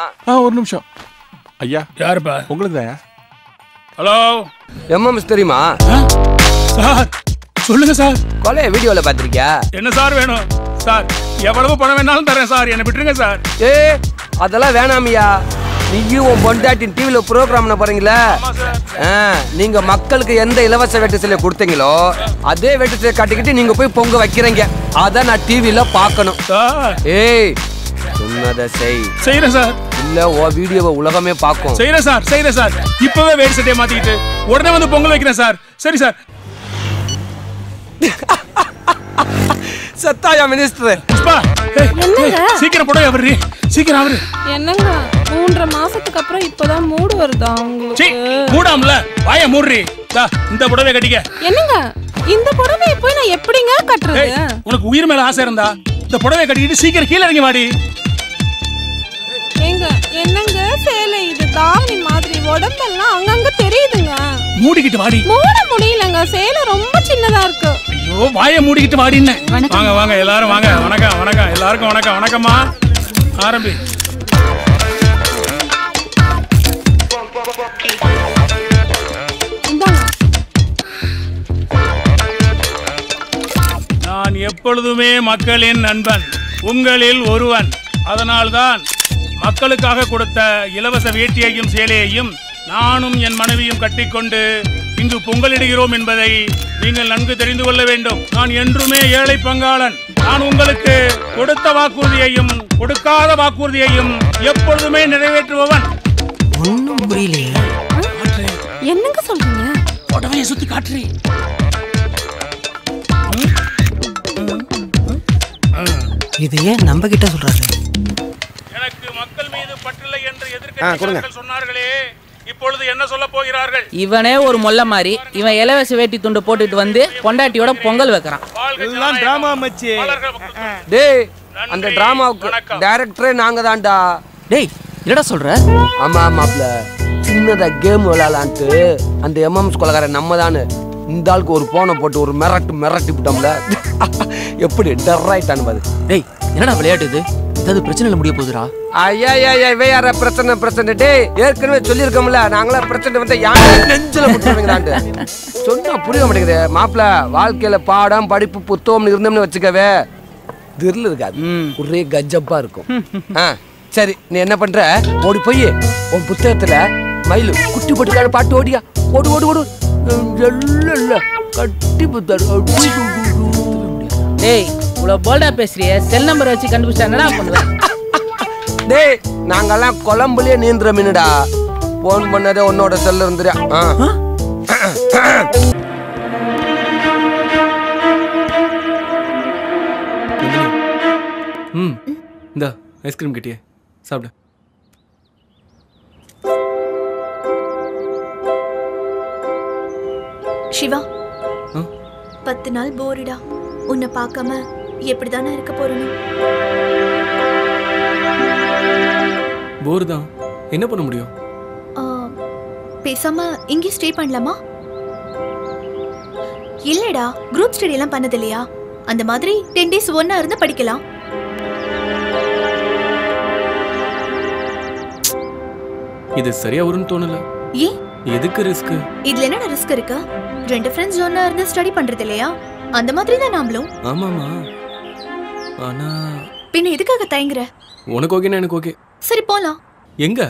ஆ ஒரு நிமிஷம். ஐயா யாருப்பா? உங்களுக்கு தாயா ஹலோ எம்எம்எஸ் தெரியுமா? சார் சொல்லுங்க சார். கொலைய வீடியோல பாத்திருக்கியா என்ன சார் வேணும்? சார் எவ்வளவு பணம் வேணாலும் தரேன் சார். என்னை விட்டுருங்க சார். ஏ அதெல்லாம் வேணாமியா நீயும் உன் பொண்டாட்டின் டிவியில் ப்ரோக்ராம் போறீங்களா? ஆ, நீங்க மக்களுக்கு எந்த இலவச வெட்டு சிலை கொடுத்தீங்களோ அதே வெட்டு சிலை கட்டிக்கிட்டு நீங்க போய் பொங்க வைக்கிறீங்க. அத நான் டிவியில பார்க்கணும். ஏய் சொன்னதை செய். செய்யறேன் சார். இல்ல வீடியோவை உலகமே பார்க்கும். செய்யறேன் சார் செய்யறேன் சார். இப்பவே வேறு சட்டையை மாத்திக்கிட்டு உடனே வந்து பொங்கல் வைக்கிறேன் சார். சரி சார். சத்தாயா மினிஸ்டர் சீக்கிரம் போட அவரு சீக்கிரம் அவரு என்னங்க? மூன்றரை மாசத்துக்கு அப்புறம் இப்பதான் மூடு வருதா உங்களுக்கு? மூடாம்ல. வாய மூடுறி. இந்த புடவை கட்டிக்க. என்னங்க? இந்த புடவையை போய் நான் எப்படிங்க கட்டுறது? உனக்கு உயிர் மேல ஆசை இருந்தா இந்த புடவை கட்டிக்கிட்டு சீக்கிரம் கீழே இறங்கி வாடி. ஏங்க என்னங்க சேலை இது? தாவணி மாதிரி உடம்பெல்லாம் அங்கங்க தெரியுதுங்க. மூடிக்கிட்டு வாடி. மூட முடியலங்க சேலை ரொம்ப சின்னதா இருக்கு. ஐயோ வாய மூடிக்கிட்டு வாடின்னு. வாங்க வாங்க எல்லாரும் வாங்க. வணக்கம் வணக்கம். எல்லாருக்கும் வணக்கம். வணக்கம்மா. ஆரம்பி. நான் எப்பொழுதுமே மக்களின் நண்பன் உங்களில் ஒருவன். அதனால்தான் மக்களுக்காக கொடுத்த இலவச வேட்டியையும் சேலையையும் நானும் என் மனைவியும் கட்டிக்கொண்டு இங்கு பொங்கலிடுகிறோம் என்பதை நீங்கள் நன்கு தெரிந்து கொள்ள வேண்டும். நான் என்றுமே ஏழை பங்காளன். நான் உங்களுக்கு கொடுத்த வாக்குறுதியையும் கொடுக்காத வாக்குறுதியையும் எப்பொழுதுமே நிறைவேற்றுபவன். ஒன்றும் புரியலையே. என்னங்க சொல்றீங்க? புடவையை சுத்தி காட்டுறி. இது ஏன் நம்ம கிட்ட சொல்றாரு. எதிர்க்கட்சிகள் சொன்னார்களே இப்பொழுது என்ன சொல்ல போகிறார்கள்? இவனே ஒரு மொல்ல மாதிரி இவன் இலவச வேட்டி துண்டு போட்டுட்டு வந்து பொண்டாட்டியோட பொங்கல் வைக்கிறான். எல்லாம் டிராமா மச்சி. டேய் அந்த டிராமாவுக்கு டைரக்டரே நாங்க தான்டா. டேய் என்னடா சொல்ற? ஆமா மாப்ள. சின்னதா கேம் விளையாடலான்ட்டு அந்த எம்எம்எஸ் கொலகாரன் நம்ம தானு. இந்த ஆளுக்கு ஒரு போனை போட்டு ஒரு மிரட்டு மிரட்டி விட்டோம்ல எப்படி டெர்ராயிட்டானு பாரு. டேய் என்னடா விளையாட்டு இது? ஏதாவது பிரச்சனைல முடிய போகுதுடா. ஐயா ஐயா இவ யார பிரச்சனை பிரச்சனை. டேய் ஏற்கனவே சொல்லியிருக்கோம்ல நாங்களா பிரச்சனை வந்து யானை நெஞ்சில முட்டுறீங்களான்ட்டு சொன்னா புரிய மாட்டேங்குது. மாப்பிள வாழ்க்கையில பாடம் படிப்பு புத்தகம்னு இருந்தோம்னு வச்சுக்கவே. திரில் இருக்காது. ஒரே கஜப்பா இருக்கும். சரி நீ என்ன பண்ற? ஓடி போய் உன் புத்தகத்துல மயிலு குட்டி போட்டுக்கான பாட்டு ஓடியா. ஓடு ஓடு ஓடு. இல்ல இல்ல கட்டி புத்தகம் டேய் இவ்வளவு போல்டா பேசுறிய. செல் நம்பர் வச்சு கண்டுபிடிச்சா என்னடா பண்ணுவேன்? டேய் நாங்கெல்லாம் குழம்புலயே நீந்துற மீனுடா. போன் பண்ணதே உன்னோட செல்ல இருந்துடா. ஆ. ம் இந்த ஐஸ்கிரீம் கிட்டியே. சாப்பிடு. சிவா? பத்து நாள் போரிடா. உன்னை பார்க்காம எப்படிதானே இருக்க போறணும் போர் தான் என்ன பண்ண முடியும்? பேசாம இங்கே ஸ்டே பண்ணலாமா? இல்லடா குரூப் ஸ்டடி எல்லாம் பண்ணது இல்லையா அந்த மாதிரி டென் டேஸ் ஒன்னா இருந்து படிக்கலாம். இது சரியா வரும்னு தோணல. ஏன்? எதுக்கு ரிஸ்க் இதுல என்னடா ரிஸ்க் இருக்கு? ரெண்டு ஃப்ரெண்ட்ஸ் ஒன்னா இருந்து ஸ்டடி பண்றது இல்லையா அந்த மாதிரி தான் நாமளும். ஆமாமா ஆனா பின்ன எதுக்காக தயங்குற? உனக்கு ஓகேனா எனக்கு ஓகே? சரி போலாம். எங்க?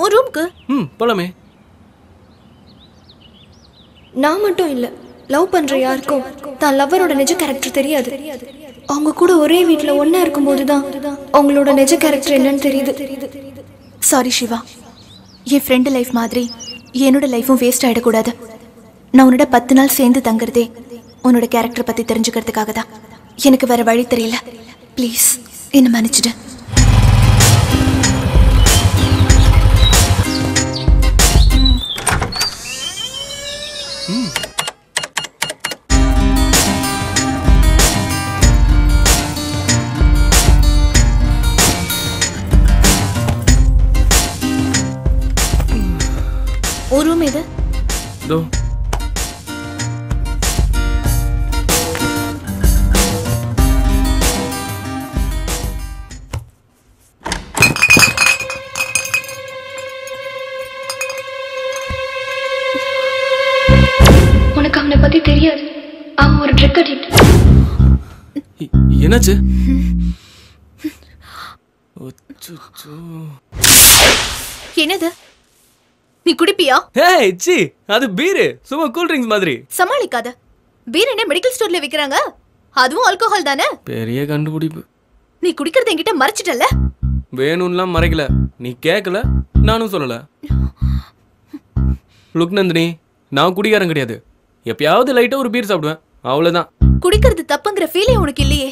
உன் ரூம்க்கு. ம் போலாமே. நான் மட்டும் இல்ல லவ் பண்ற யாருக்கும் தான் லவ்வரோட நிஜ கேரக்டர் தெரியாது. அவங்க கூட ஒரே வீட்ல ஒண்ணா இருக்கும்போது தான் அவங்களோட நிஜ கேரக்டர் என்னன்னு தெரியுது. சாரி சிவா. என் ஃப்ரெண்டு லைஃப் மாதிரி என்னோட லைஃப்பும் வேஸ்ட் ஆகிடக்கூடாது நான் உன்னோட பத்து நாள் சேர்ந்து தங்குறதே உன்னோட கேரக்டர் பற்றி தெரிஞ்சுக்கிறதுக்காக தான். எனக்கு வேற வழி தெரியல. ப்ளீஸ் என்ன மன்னிச்சிடு. ஒரு ரூம் எது இதோ. பத்தி தெரியாது. அவன் ஒரு ட்ரிக் அடிக்ட் என்னாச்சு. என்னது? நீ குடிப்பியா? ஏய் சி அது பீரு. சும்மா கூல் ட்ரிங்க்ஸ் மாதிரி. சமாளிக்காத. பீர் என்ன மெடிக்கல் ஸ்டோர்ல விக்கிறாங்க? அதுவும் ஆல்கோஹால் தானே? பெரிய கண்டுபிடிப்பு. நீ குடிக்கிறது என்கிட்ட மறைச்சிட்டல்ல? வேணும்லாம் மறைக்கல. நீ கேட்கல நானும் சொல்லல. லுக் நந்தினி நான் குடிகாரன் கிடையாது. எப்பயாவது லைட்டா ஒரு பீர் சாப்பிடுவேன். அவ்வளவுதான். குடிக்கிறது தப்புங்கிற ஃபீலே உனக்கு இல்லையே.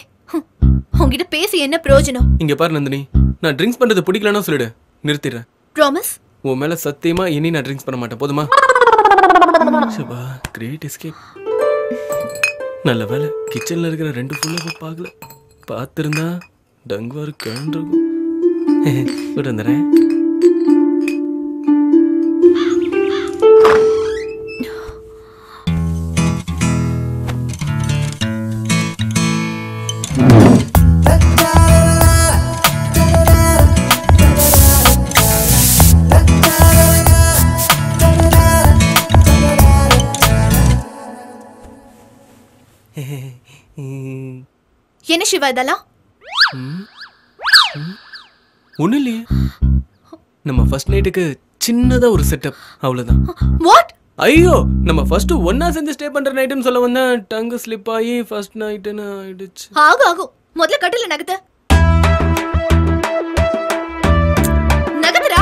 உன்கிட்ட பேசி என்ன பிரயோஜனம்? இங்க பாரு நந்தினி நான் ட்ரிங்க்ஸ் பண்றது பிடிக்கலன்னா சொல்லிடு. நிறுத்திடுறேன். ப்ராமிஸ் உன் மேல சத்தியமா இனி நான் ட்ரிங்க்ஸ் பண்ண மாட்டேன். போதுமா? சபா கிரேட் எஸ்கேப் நல்ல வேலை கிச்சன்ல இருக்கிற ரெண்டு ஃபுல்லாக பார்க்கல. பார்த்துருந்தா டங்குவாரு கிழண்டிருக்கும் விட்டு வந்துடுறேன் சிவா இதெல்லாம்? ஒன்றும் இல்லையே. நம்ம ஃபர்ஸ்ட் நைட்டுக்கு சின்னதா ஒரு செட்டப் அவ்வளவுதான். வாட் ஐயோ நம்ம ஃபர்ஸ்ட் ஒண்ணா சேர்ந்து ஸ்டே பண்ற நைட்டுன்னு சொல்ல வந்தேன் டங்கு ஸ்லிப் ஆகி ஃபர்ஸ்ட் நைட்டுன்னு ஆயிடுச்சு. ஆகும் ஆகும். முதல்ல கட்டில நகத்த. நகத்துடா.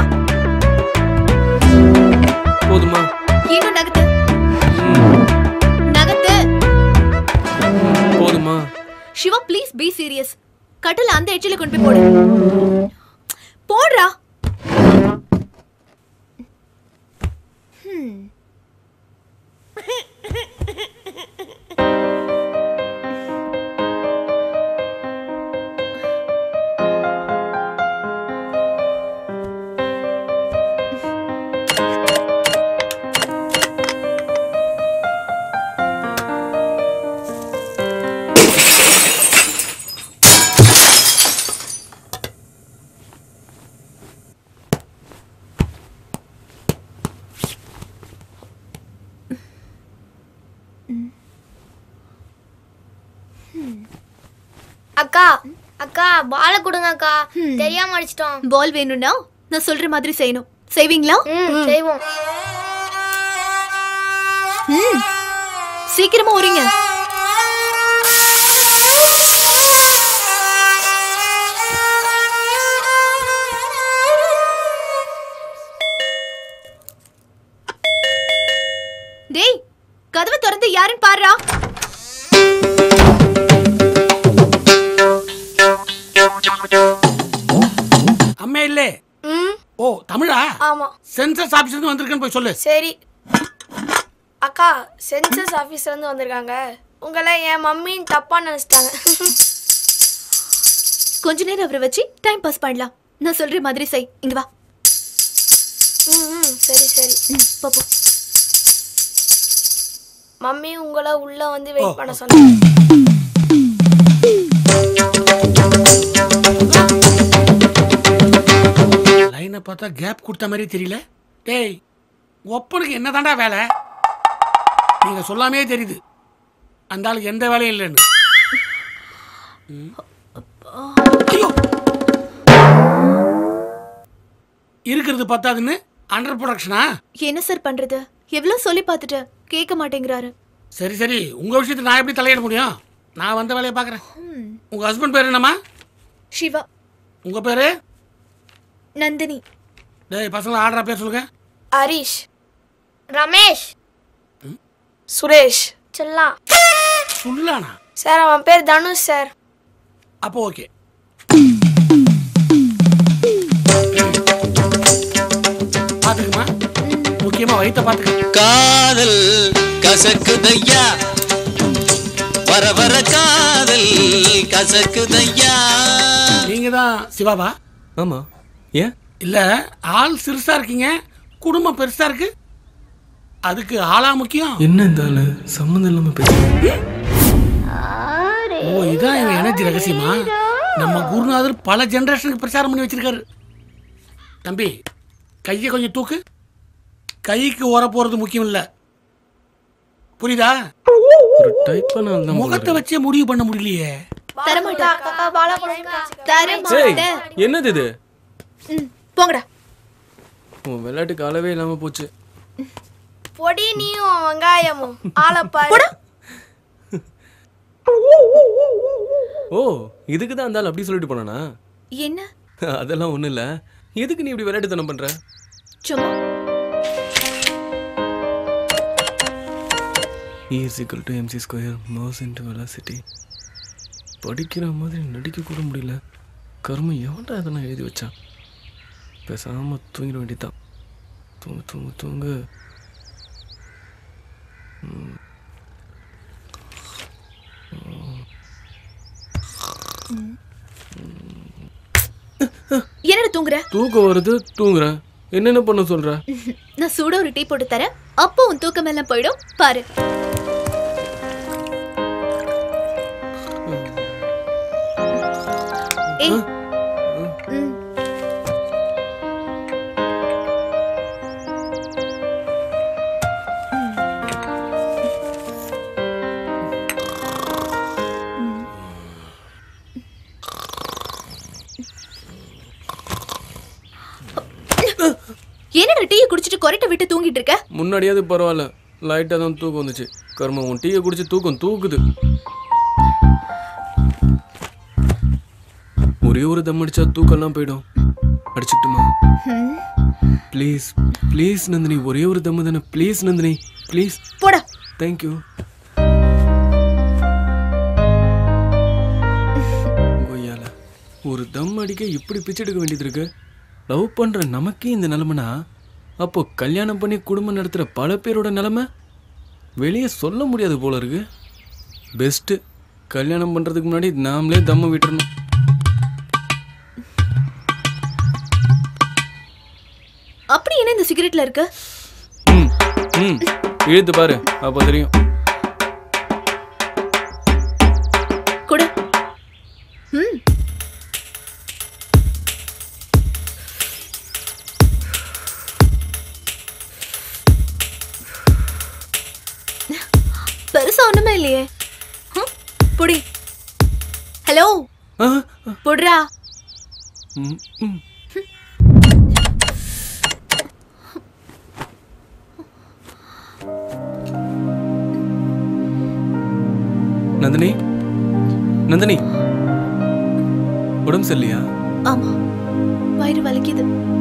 போதுமா? இன்னும் நகத்து. சிவா ப்ளீஸ் பி சீரியஸ் கட்டில் அந்த எச்சில கொண்டு போய் போடு. போடுறா. ஹம். அக்கா அக்கா பாலை கொடுங்க அக்கா தெரியாம அடிச்சிட்டோம். பால் வேணும்னா நான் சொல்ற மாதிரி செய்யணும். செய்வீங்களா? செய்வோம். சீக்கிரமா வரீங்க சென்சஸ் ஆபீஸ்ல இருந்து வந்திருக்கேன்னு போய் சொல்லு. சரி. அக்கா சென்சஸ் ஆபீஸ்ல இருந்து வந்திருக்காங்க. உங்களை என் மம்மின்னு தப்பா நினைச்சிட்டாங்க. கொஞ்ச நேரம் அவரை வச்சு டைம் பாஸ் பண்ணலாம். நான் சொல்ற மாதிரி செய். இங்க வா. ம் ம், சரி சரி. ம், போ போ. மம்மி உங்களை உள்ள வந்து வெயிட் பண்ண சொன்னாங்க. லைனை பார்த்தா கேப் கொடுத்த மாதிரி தெரியல. டேய் ஒப்பனுக்கு என்னதான்டா வேலை? நீங்க சொல்லாமே தெரியுது. அந்த ஆளுக்கு எந்த வேலையும் இல்லைன்னு! இருக்கிறது பத்தாதுன்னு அண்டர் ப்ரொடக்ஷனா என்ன சார் பண்றது? எவ்வளவு சொல்லி பார்த்துட்டு கேட்க மாட்டேங்கிறாரு. சரி சரி. உங்க விஷயத்துக்கு நான் எப்படி தலையிட முடியும்? நான் வந்த வேலையை பார்க்குறேன். உங்க ஹஸ்பண்ட் பேர் என்னம்மா? சிவா உங்க பேரு? நந்தினி. டேய் பசங்களை ஆடுற பேர் சொல்லுங்க. ஹரிஷ். ரமேஷ். சுரேஷ். செல்லா. சொல்லானா? சார் அவன் பேர் தனுஷ் சார். அப்போ ஓகே. பாத்துக்குமா? முக்கியமா வயித்த பாத்துக்க. காதல் கசக்குதையா? வர வர காதல் கசக்குதையா? நீங்க தான் சிவாபா ஆமா. ஏன் இல்ல ஆள் சிறுசா இருக்கீங்க குடும்பம் பெருசா இருக்கு. அதுக்கு ஆளா முக்கியம். என்ன இந்த ஆளு? சம்மந்தம் இல்லாம பேசுறேன் ஓ இதான் இவன் எனர்ஜி ரகசியமா? நம்ம குருநாதர் பல ஜெனரேஷனுக்கு பிரச்சாரம் பண்ணி வச்சிருக்காரு. தம்பி கையை கொஞ்சம் தூக்கு. கைக்கு ஓர போறது முக்கியம் இல்ல புரியுதா? ஒரு டைப் போல முகத்தை. வச்சே முடிவு பண்ண முடியலையே. என்னது இது? ம், போங்கடா. உன் விளையாட்டுக்கு அளவே இல்லாம போச்சு. பொடி நீயும் வெங்காயமும் ஆளப்பாரு ஓ இதுக்கு தான் அந்த ஆள் அப்படி சொல்லிட்டு போனானா? என்ன? அதெல்லாம் ஒண்ணும் இல்ல. எதுக்கு நீ இப்படி விளையாட்டுத்தனம் பண்ற? சும்மா. E is equal to mc square mass into velocity படிக்கிற மாதிரி நடிக்க கூட முடியல. கர்மம் எவன்டா அதெல்லாம் எழுதி வச்சான்? பேசாம தூங்கிட வேண்டியதான் தூங்கு தூங்கு தூங்கு. என்னடா தூங்குற? தூக்கம் வருது தூங்குறேன் என்னென்ன பண்ண சொல்ற? நான் சூட ஒரு டீ போட்டு தரேன். அப்போ உன் தூக்கம் எல்லாம் போயிடும். பாரு. தூங்கிட்டு இருக்க முன்னாடியாவது பரவாயில்ல. லைட்டாக தான் தூக்கம் வந்துச்சு. கர்மம் உன் டீயை குடிச்சு தூக்கம் தூக்குது. ஒரே ஒரு தம் அடிச்சா தூக்கம்லாம் போயிடும். அடிச்சுட்டுமா ப்ளீஸ் ப்ளீஸ் நந்தினி ஒரே ஒரு தம்மு தானே. ப்ளீஸ் நந்தினி ப்ளீஸ் போடா. தேங்க்யூ கொய்யால ஒரு தம் அடிக்க இப்படி பிச்சை எடுக்க வேண்டியது இருக்கு? லவ் பண்ற நமக்கே இந்த நிலைமைனா அப்போ கல்யாணம் பண்ணி குடும்பம் நடத்துற பல பேரோட நிலைமை? வெளியே சொல்ல முடியாது போல இருக்கு. பெஸ்ட்டு கல்யாணம் பண்றதுக்கு முன்னாடி நாமளே தம்ம விட்டுறணும். அப்படி என்ன இந்த சிகரெட்ல இருக்கு? ம் ம். இழுத்து பாரு அப்போ தெரியும். புடுறா. நந்தினி நந்தினி. உடம்பு சரியில்லையா? ஆமா. வயிறு வலிக்குது.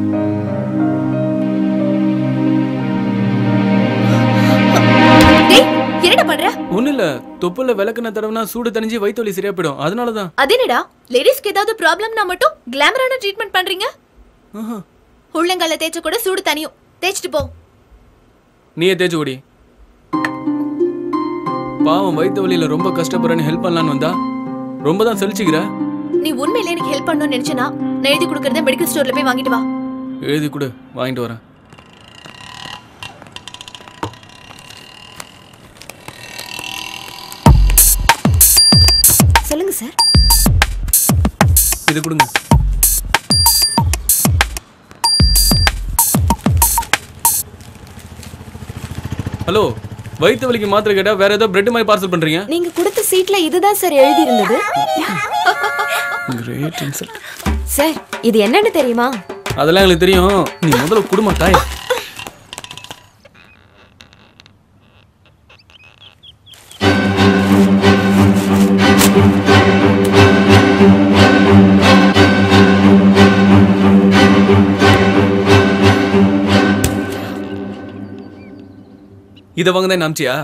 என்னடா பண்ற? ஒன்றும் இல்லை. தொப்புல விளக்குன தடவைனா சூடு தணிஞ்சு வயிற்று வலி சரியா போயிடும். அதனால தான் அதேனடா லேடிஸ்க்கு ஏதாவது ப்ராப்ளம்னா மட்டும் கிளாமரான ட்ரீட்மெண்ட் பண்றீங்க. உள்ளங்கால தேய்ச்ச கூட சூடு தனியும் தேய்ச்சிட்டு போ. நீயே தேய்ச்சி கொடி பாவம் வயிற்று வலியில ரொம்ப கஷ்டப்படுறேன்னு ஹெல்ப் பண்ணலான்னு வந்தா? ரொம்ப தான் செலிச்சுக்கிற நீ உண்மையிலே எனக்கு ஹெல்ப் பண்ணணும்னு நினைச்சனா நான் எழுதி கொடுக்கறத மெடிக்கல் ஸ்டோர்ல போய் வாங்கிட்டு வா. எழுதி கொடு வாங்கிட்டு வரேன். இது கொடுங்க. ஹலோ வயிற்று வலிக்கு மாத்திரை கேட்டா வேற ஏதோ பிரெட் மாதிரி பார்சல் பண்றீங்க? நீங்க கொடுத்த சீட்ல இதுதான் சார் எழுதி இருந்தது கிரேட் இன்சல்ட் சார் இது என்னன்னு தெரியுமா? அதெல்லாம் எங்களுக்கு தெரியும். நீ முதல்ல குடும்ப தாய். இதை வாங்க தான் நாமிச்சியா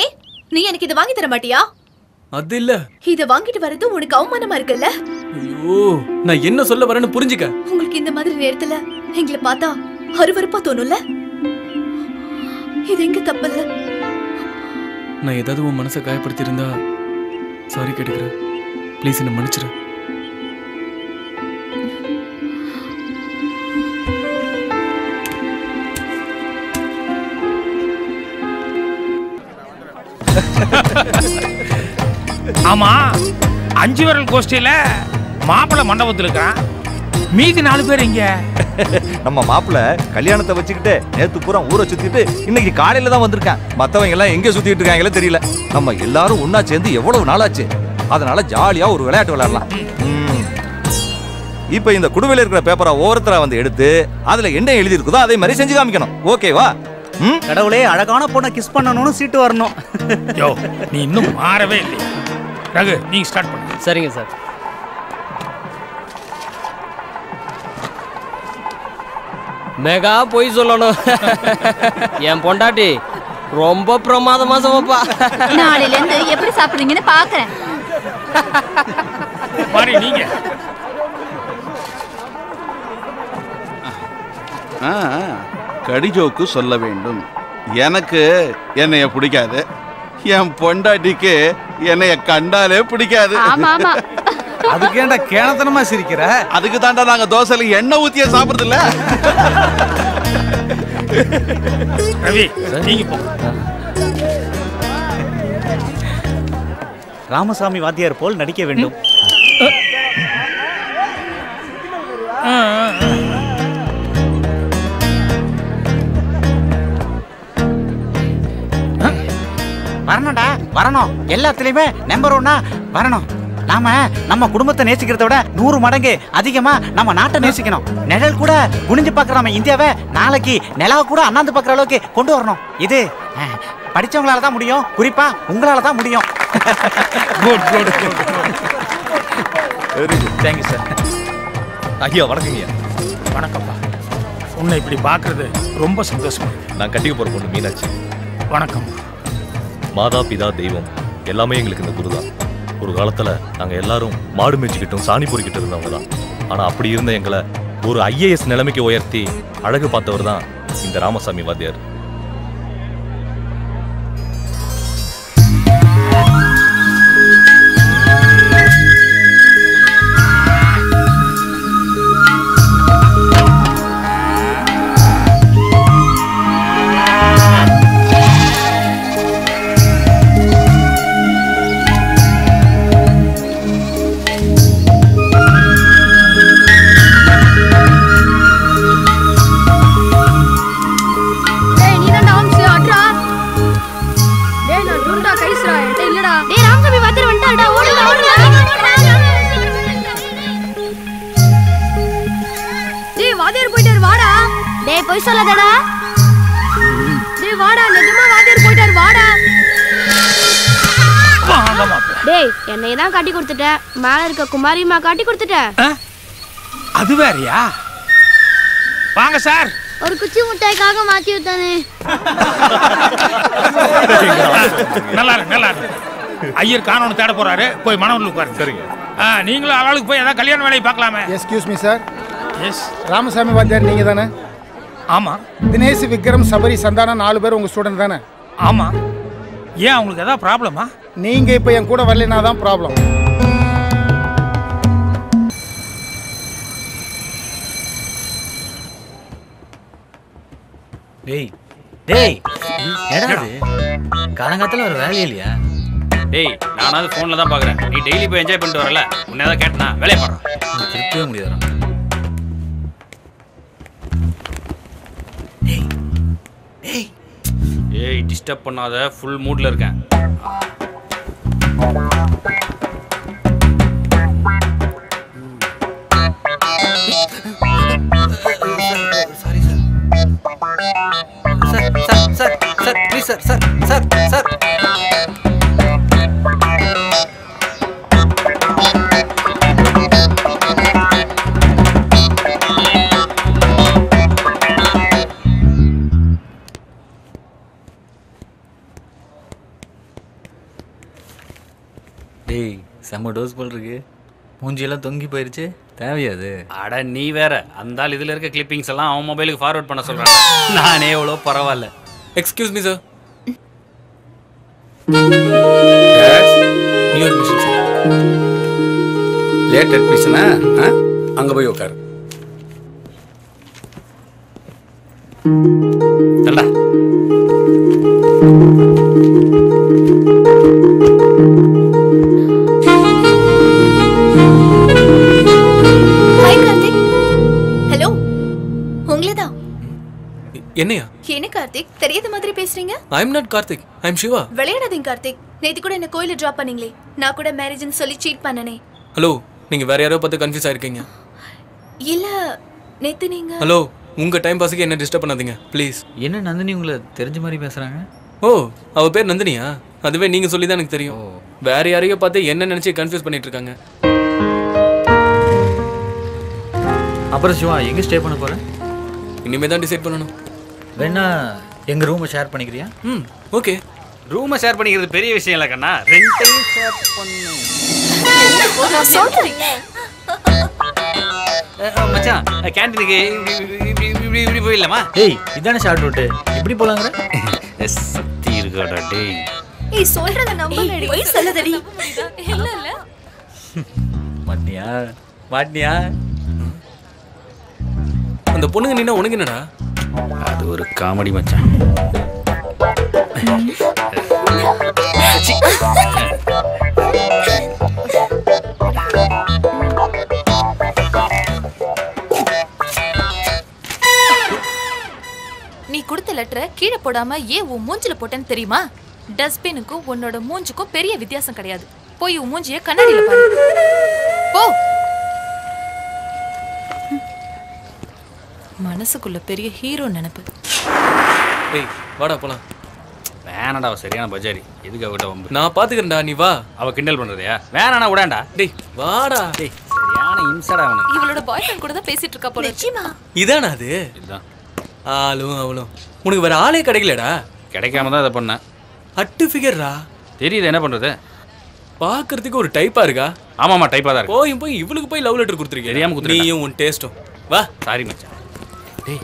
ஏன் நீ எனக்கு இதை வாங்கி தர மாட்டியா? அது இல்ல. இதை வாங்கிட்டு வர்றது உனக்கு அவமானமா இருக்குல்ல? ஐயோ நான் என்ன சொல்ல வரேன்னு புரிஞ்சுக்க. உங்களுக்கு இந்த மாதிரி நேரத்துல எங்களை பார்த்தா அருவருப்பா தோணும்ல? இது எங்க தப்பில்ல நான் ஏதாவது உன் மனசை காயப்படுத்தியிருந்தா சாரி கேட்டுக்கிறேன். ப்ளீஸ் என்னை மன்னிச்சிரு. ஆமா அஞ்சு விரல் கோஷ்டியில மாப்பிள்ள மண்டபத்தில் இருக்கான். மீதி நாலு பேர் இங்க நம்ம மாப்பிள்ள கல்யாணத்தை வச்சுக்கிட்டு நேத்து பூரா ஊரை சுத்திட்டு இன்னைக்கு காலையில தான் வந்திருக்கான். மத்தவங்க எல்லாம் எங்க சுத்திட்டு இருக்காங்களே தெரியல. நம்ம எல்லாரும் ஒன்னா சேர்ந்து எவ்வளவு நாளாச்சு? அதனால ஜாலியா ஒரு விளையாட்டு விளையாடலாம். ம். இப்ப இந்த குடுவையில் இருக்கிற பேப்பரை ஒவ்வொருத்தரா வந்து எடுத்து அதுல என்ன எழுதி இருக்குதோ அதே மாதிரி செஞ்சு காமிக்கணும். ஓகேவா? கடவுளே அழகான பொண்ணை கிஸ் பண்ணணும்னு சீட்டு வரணும். யோ நீ இன்னும் மாறவே இல்லையா. ரகு நீங்க ஸ்டார்ட் பண்ணுங்க. சரிங்க சார். மெகா பொய் சொல்லணும். என் பொண்டாட்டி ரொம்ப பிரமாதமா சமைப்பா. நாளையில இருந்து எப்படி சாப்பிடுறீங்கன்னு பாக்குறேன் மாறி நீங்க. ஆ, கடிஜோக்கு சொல்ல வேண்டும். எனக்கு என்னைய பிடிக்காது. என் பொண்டாட்டிக்கு என்னைய கண்டாலே பிடிக்காது. ஆமா, ஆமா. அதுக்கு ஏன்டா கேணத்தனமா சிரிக்கிற? அதுக்கு தாண்டா நாங்க தோசையில எண்ணெய் ஊத்திய சாப்பிடுறது இல்ல ரவி நீங்க போ. ராமசாமி வாத்தியார் போல் நடிக்க வேண்டும். வரணும்டா வரணும். எல்லாத்துலயுமே நம்பர் ஒன்னா வரணும். நாம நம்ம குடும்பத்தை நேசிக்கிறத விட நூறு மடங்கு அதிகமா நம்ம நாட்டை நேசிக்கணும். நிழல் கூட குனிஞ்சு பார்க்குற நம்ம இந்தியாவை நாளைக்கு நிலாவை கூட அண்ணாந்து பார்க்குற அளவுக்கு கொண்டு வரணும். இது படிச்சவங்களால தான் முடியும். குறிப்பா உங்களால தான் முடியும். Good good very good thank you sir ஐயா வணக்கங்க வணக்கம்ப்பா. உன்னை இப்படி பார்க்கறது ரொம்ப சந்தோஷமா நான் கட்டிக்க போற பொண்ணு மீனாட்சி. வணக்கம். மாதா பிதா தெய்வம். எல்லாமே எங்களுக்கு இந்த குரு தான் ஒரு காலத்தில் நாங்கள் எல்லாரும் மாடு மேய்ச்சிக்கிட்டும் சாணி பொறிக்கிட்டு இருந்தவங்க தான் ஆனால் அப்படி இருந்த எங்களை ஒரு ஐஏஎஸ் நிலைமைக்கு உயர்த்தி அழகு பார்த்தவர் தான் இந்த ராமசாமி வாத்தியார். கட்டி கொடுத்துட்ட. மேல இருக்க குமாரிமா காட்டி கொடுத்துட்ட? அது வேறயா? வாங்க சார். ஒரு குச்சி முட்டாய்க்காக மாத்தி விட்டானே நல்லா இருக்கு நல்லா இருக்கு. ஐயர் காணொன்னு தேட போறாரு. போய் மனவரில் உட்காரு சரிங்க. நீங்களும் ஆளாளுக்கு போய் ஏதாவது கல்யாண வேலையை பார்க்கலாமே. Excuse me sir yes Ramasamy வாத்தியார் நீங்க தானே? ஆமா. தினேஷ் விக்ரம் சபரி சந்தானா நாலு பேர் உங்க ஸ்டூடெண்ட் தானே? ஆமா. ஏன் உங்களுக்கு ஏதாவது ப்ராப்ளமா நீங்க இப்ப என் கூட வரலைனா தான் ப்ராப்ளம் டேய் டேய் என்னடா இது? காலங்காத்துல ஒரு வேலையே இல்லையா? டேய் நானாவது ஃபோன்ல தான் பார்க்குறேன் நீ டெய்லி போய் என்ஜாய் பண்ணிட்டு வரல. உன்னை ஏதாவது கேட்டனா வேலையை பாடுறேன் திருப்பவே முடியாதுடா. ஏய் டிஸ்டர்ப் பண்ணாத. ஃபுல் மூட்ல இருக்கேன். Sir sir sir sir sir. டேய் செம்ம டோஸ் போல் இருக்கு. மூஞ்சியெல்லாம் தொங்கி போயிருச்சு. தேவையாது அட நீ வேற. அந்த ஆள் இதுல இருக்க கிளிப்பிங்ஸ் எல்லாம் அவன் மொபைலுக்கு ஃபார்வர்ட் பண்ண சொல்றான். நானே எவ்வளோ பரவாயில்ல. Excuse me sir new admission late அட்மிஷனா அங்கே போய் உட்காரு தண்டா என்னையா? என்ன கார்த்திக்? தெரியாத மாதிரி பேசுறீங்க? I am not Karthik. I am Siva விளையாடாதீங்க Karthik. நேத்து கூட என்ன கோயில டிராப் பண்ணீங்களே. நான் கூட மேரேஜ்னு சொல்லி சீட் பண்ணனே. ஹலோ நீங்க வேற யாரோ பார்த்து கன்ஃபியூஸ் ஆயிருக்கீங்க. இல்ல நேத்து நீங்க ஹலோ உங்க டைம் பாஸுக்கு என்ன டிஸ்டர்ப் பண்ணாதீங்க ப்ளீஸ் என்ன நந்தினி உங்களை தெரிஞ்ச மாதிரி பேசுறாங்க? ஓ அவ பேர் நந்தினியா? அதுவே நீங்க சொல்லி தான் எனக்கு தெரியும். வேற யாரையோ பார்த்து என்ன நினைச்சு கன்ஃபியூஸ் பண்ணிட்டு இருக்காங்க. அப்புறம் சிவா எங்க ஸ்டே பண்ண போற? இனிமே தான் டிசைட் பண்ணணும். வேணா எங்க ரூமை ஷேர் பண்ணிக்கிறியா? ம் ஓகே ரூமை ஷேர் பண்ணிக்கிறது பெரிய விஷயம் இல்லை கண்ணா. ரெண்டையும் ஷேர் பண்ணு. மச்சான் கேண்டீனுக்கு இப்படி இப்படி இப்படி இப்படி இப்படி போயிடலாமா? ஏய் இதானே ஷார்ட் ரூட்டு இப்படி போலாங்கிற? சக்தி இருக்காடா டேய். ஏய் சொல்றத நம்பலடி போய் சொல்லதடி. இல்ல இல்ல. மாட்டியா? மாட்டியா அந்த பொண்ணுங்க நின்னா உனக்கு என்னடா? அது ஒரு காமெடி மச்சான். நீ கொடுத்த லெட்டரை கீழே போடாம ஏன் உன் மூஞ்சில போட்டேன்னு தெரியுமா? டஸ்ட்பினுக்கும் உன்னோட மூஞ்சுக்கும் பெரிய வித்தியாசம் கிடையாது. போய் உன் மூஞ்சிய கண்ணாடியில பாரு. போ. மனசுக்குள்ள பெரிய ஹீரோ நினைப்பு. ஏய் வாடா போலாம். வேணாடா அவ சரியான பஜாரி. எதுக்கு அவகிட்ட வம்பு? நான் பாத்துக்கிறேன்டா நீ வா. அவ கிண்டல் பண்றதையா? வேணாடா விடாண்டா. டேய் வாடா. டேய் சரியான இம்சடா அவனுக்கு இவளோட பாய் ஃப்ரெண்ட் கூட தான் பேசிட்டு இருக்கா போல நிச்சயமா. இதானா அது? இதுதான். ஆளும் அவளும். உனக்கு வேற ஆளே கிடைக்கலடா. கிடைக்காம தான் இதை பண்ணேன் அட்டு ஃபிகர்ரா தெரியுது என்ன பண்றது? பாக்குறதுக்கு ஒரு டைப்பா இருக்கா? ஆமாமா டைப்பா தான் இருக்கு. போய் போய் இவளுக்கு போய் லவ் லெட்டர் கொடுத்துருக்கேன் தெரியாம கொடுத்துருக்கேன். நீயும் உன் டேஸ்டும் வா. சாரி மச்சான். டேய்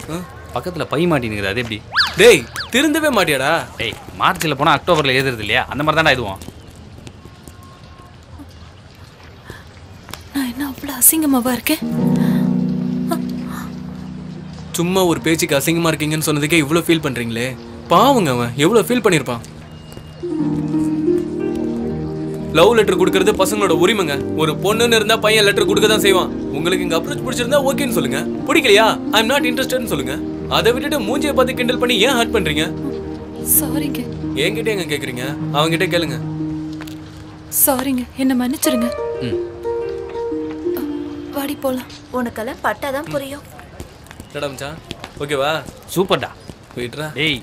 பக்கத்துல பை மாட்டினுக்குது அது எப்படி? டேய் திருந்தவே மாட்டியாடா. டேய் மார்ச்ல போனா அக்டோபர்ல எழுதுறது இல்லையா? அந்த மாதிரி தான்டா இதுவும். நான் என்ன அவ்வளவு அசிங்கமாவா இருக்கேன்? சும்மா ஒரு பேச்சுக்கு அசிங்கமா இருக்கீங்கன்னு சொன்னதுக்கே இவ்ளோ ஃபீல் பண்றீங்களே. பாவங்க அவன். எவ்வளவு ஃபீல் பண்ணிருப்பான்? லவ் லெட்டர் கொடுக்கறது பசங்களோட உரிமைங்க. ஒரு பொண்ணுன்னு இருந்தா பையன் லெட்டர் கொடுக்க தான் செய்வான். உங்களுக்கு இங்க அப்ரோச் பிடிச்சிருந்தா ஓகேன்னு சொல்லுங்க. பிடிக்கலையா? ஐ எம் நாட் இன்ட்ரெஸ்டட்னு சொல்லுங்க. அதை விட்டுட்டு மூஞ்சியை பார்த்து கிண்டல் பண்ணி ஏன் ஹர்ட் பண்றீங்க? சாரிங்க என்கிட்ட எங்க கேக்குறீங்க? அவங்கிட்ட கேளுங்க. சாரிங்க என்ன மன்னிச்சிருங்க. ம். வாடி போலாம். உனக்கெல்லாம் பட்டாதான் புரியும். என்னடா மச்சான்? ஓகேவா சூப்பர்டா. போயிட்டுறா. டேய்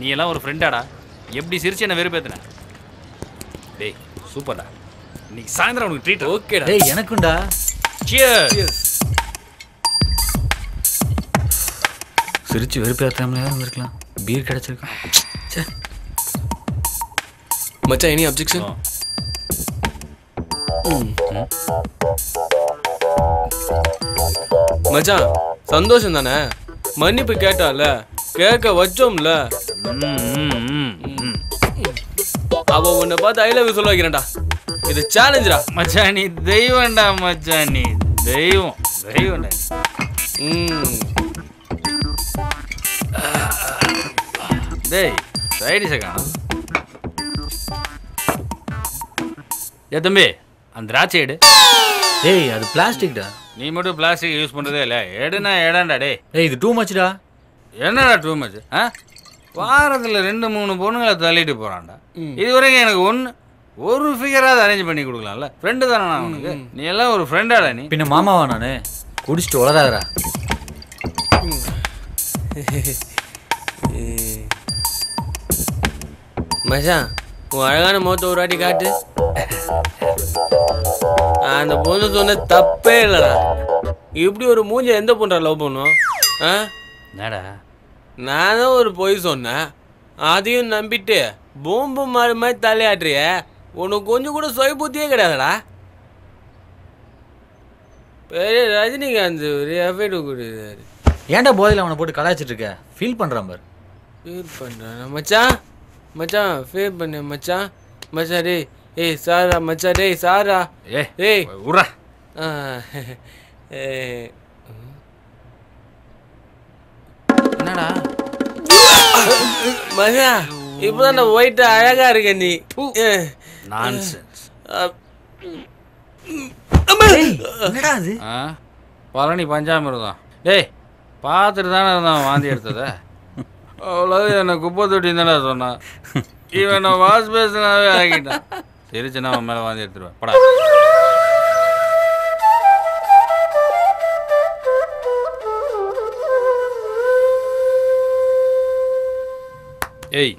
நீ எல்லாம் ஒரு ஃப்ரெண்டாடா எப்படி சிரிச்சு என்ன வெறுப்பேத்துன? டேய் சூப்பர்டா. இன்னைக்கு சாயந்தரம் உனக்கு ட்ரீட் ஓகேடா. டேய் எனக்குண்டா சியர்ஸ் சிரிச்சு வெறுப்பேற்றாமலே இருந்திருக்கலாம் பீர் கிடைச்சிருக்கான் ச்சே. மச்சான் எனி அப்ஜெக்ஷன் மச்சான் சந்தோஷம் தானே? மன்னிப்பு கேட்டால கேட்க வச்சோம்ல. அவ உன்னை பார்த்து ஐ லவ் யூ சொல்ல வைக்கிறேன்டா. இது சேலஞ்சரா மச்சான் நீ தெய்வம்டா மச்சான் நீ தெய்வம். தெய்வம்டா நீ. ம். டேய் சைடு செகண்ட் ஏ தம்பி அந்த திராட்சை எடு. டேய் அது பிளாஸ்டிக்டா நீ மட்டும் பிளாஸ்டிக் யூஸ் பண்றதே இல்லை. எடுனா எடாண்டா டேய். ஏய் இது டூ. மச்டா என்னடா டூ மச் ஆ? வாரத்தில் ரெண்டு மூணு பொண்ணுங்களை தள்ளிட்டு போறான்டா. இது வரைக்கும் எனக்கு ஒன்று ஒரு ஃபிகராவது அரேஞ்ச் பண்ணி கொடுக்கலாம்ல. ஃப்ரெண்டு தானே நான் உனக்கு நீ எல்லாம் ஒரு ஃப்ரெண்டாடா நீ. பின்ன மாமாவா நானு? குடிச்சிட்டு உளராதடா மச்சான் உன் அழகான முகத்தை ஒரு வாட்டி காட்டு. அந்த பொண்ணு சொன்ன தப்பே இல்லைடா. இப்படி ஒரு மூஞ்ச எந்த பொண்ணா லவ் பண்ணும்? ஆ? என்னடா? நான் தான் ஒரு பொய் சொன்னேன். அதையும் நம்பிட்டு பூம்பு மாறு மாதிரி தலையாட்டுறிய. உனக்கு கொஞ்சம் கூட சுய புத்தியே கிடையாதுடா. பெரிய ரஜினிகாந்த் ஒரு எஃபெக்ட் கொடுக்குறாரு. ஏன்டா போதையில் அவனை போட்டு கலாய்ச்சிட்டு இருக்க? ஃபீல் பண்றான் பாரு. ஃபீல் பண்ணுறேன் மச்சான் மச்சான் ஃபீல் பண்ணு மச்சான். மச்சான் டேய் ஏய் சாரா மச்சான் டேய் சாரா. ஏ ஏய் உர்றா ஆ ஏய் என்னடா மச்சா இப்போதான் நான் ஒயிட் அழகா இருக்க நீ. நான்சென்ஸ் என்னடா அது பழனி பஞ்சாமிர்தம் டேய் பார்த்துட்டு தானே இருந்தான் வாந்தி எடுத்தத அவ்வளோ என்னை குப்பை தொட்டி தானே சொன்னான் இவன் நான் வாஷ் பேசனாவே ஆகிட்டான் சிரிச்சுன்னா அவன் மேலே வாந்தி எடுத்துருவேன் படா ஏய்.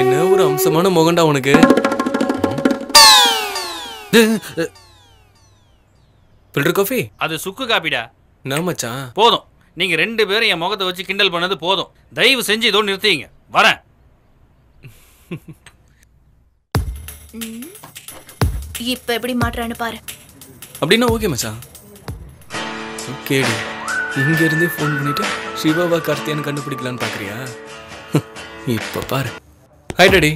என்ன ஒரு அம்சமான முகண்டா உனக்கு? Filter coffee? அது சுக்கு காப்பிடா என்ன மச்சான்? போதும். நீங்க ரெண்டு பேரும் என் முகத்தை வச்சு கிண்டல் பண்ணது போதும். தயவு செஞ்சு இதோட நிறுத்திங்க. வரேன். இப்ப எப்படி மாட்டுறான்னு பாரு. அப்படின்னா ஓகே மச்சான். ஓகேடி இங்க இருந்தே ஃபோன் பண்ணிட்டு சிவாவா கார்த்தியான்னு கண்டுபிடிக்கலான்னு பாக்குறியா? இப்ப பாரு. ஹாய் டாடி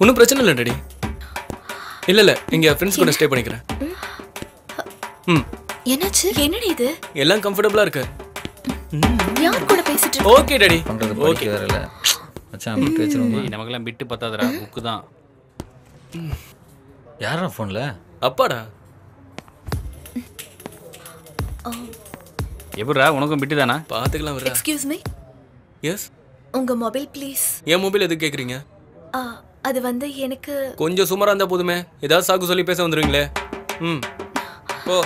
ஒன்றும் பிரச்சனை இல்லை டாடி இல்ல இல்ல. இங்க ஃப்ரெண்ட்ஸ் கூட ஸ்டே பண்ணிக்கிறேன். ம். என்னாச்சு? என்னடி இது? எல்லாம் கம்ஃபர்டபுளா இருக்கு. யார் கூட பேசிட்டு இருக்க? ஓகே டாடி பண்றது ஓகே வேற இல்ல. மச்சான் பிட்டு வச்சிருவோமா? நமக்கெல்லாம் பிட்டு பத்தாதடா புக்கு தான். யாரா ஃபோன்ல அப்பாடா. எப்படிடா உனக்கும் பிட்டு தானா? பாத்துக்கலாம் வரா எக்ஸ்கியூஸ் மீ எஸ் உங்க மொபைல் ப்ளீஸ் என் மொபைல் எதுக்கு கேக்குறீங்க? அது வந்து எனக்கு கொஞ்சம் சுமாரா இருந்தா போதுமே. ஏதாவது சாக்கு சொல்லி பேச வந்துருவீங்களே. ம். ஓ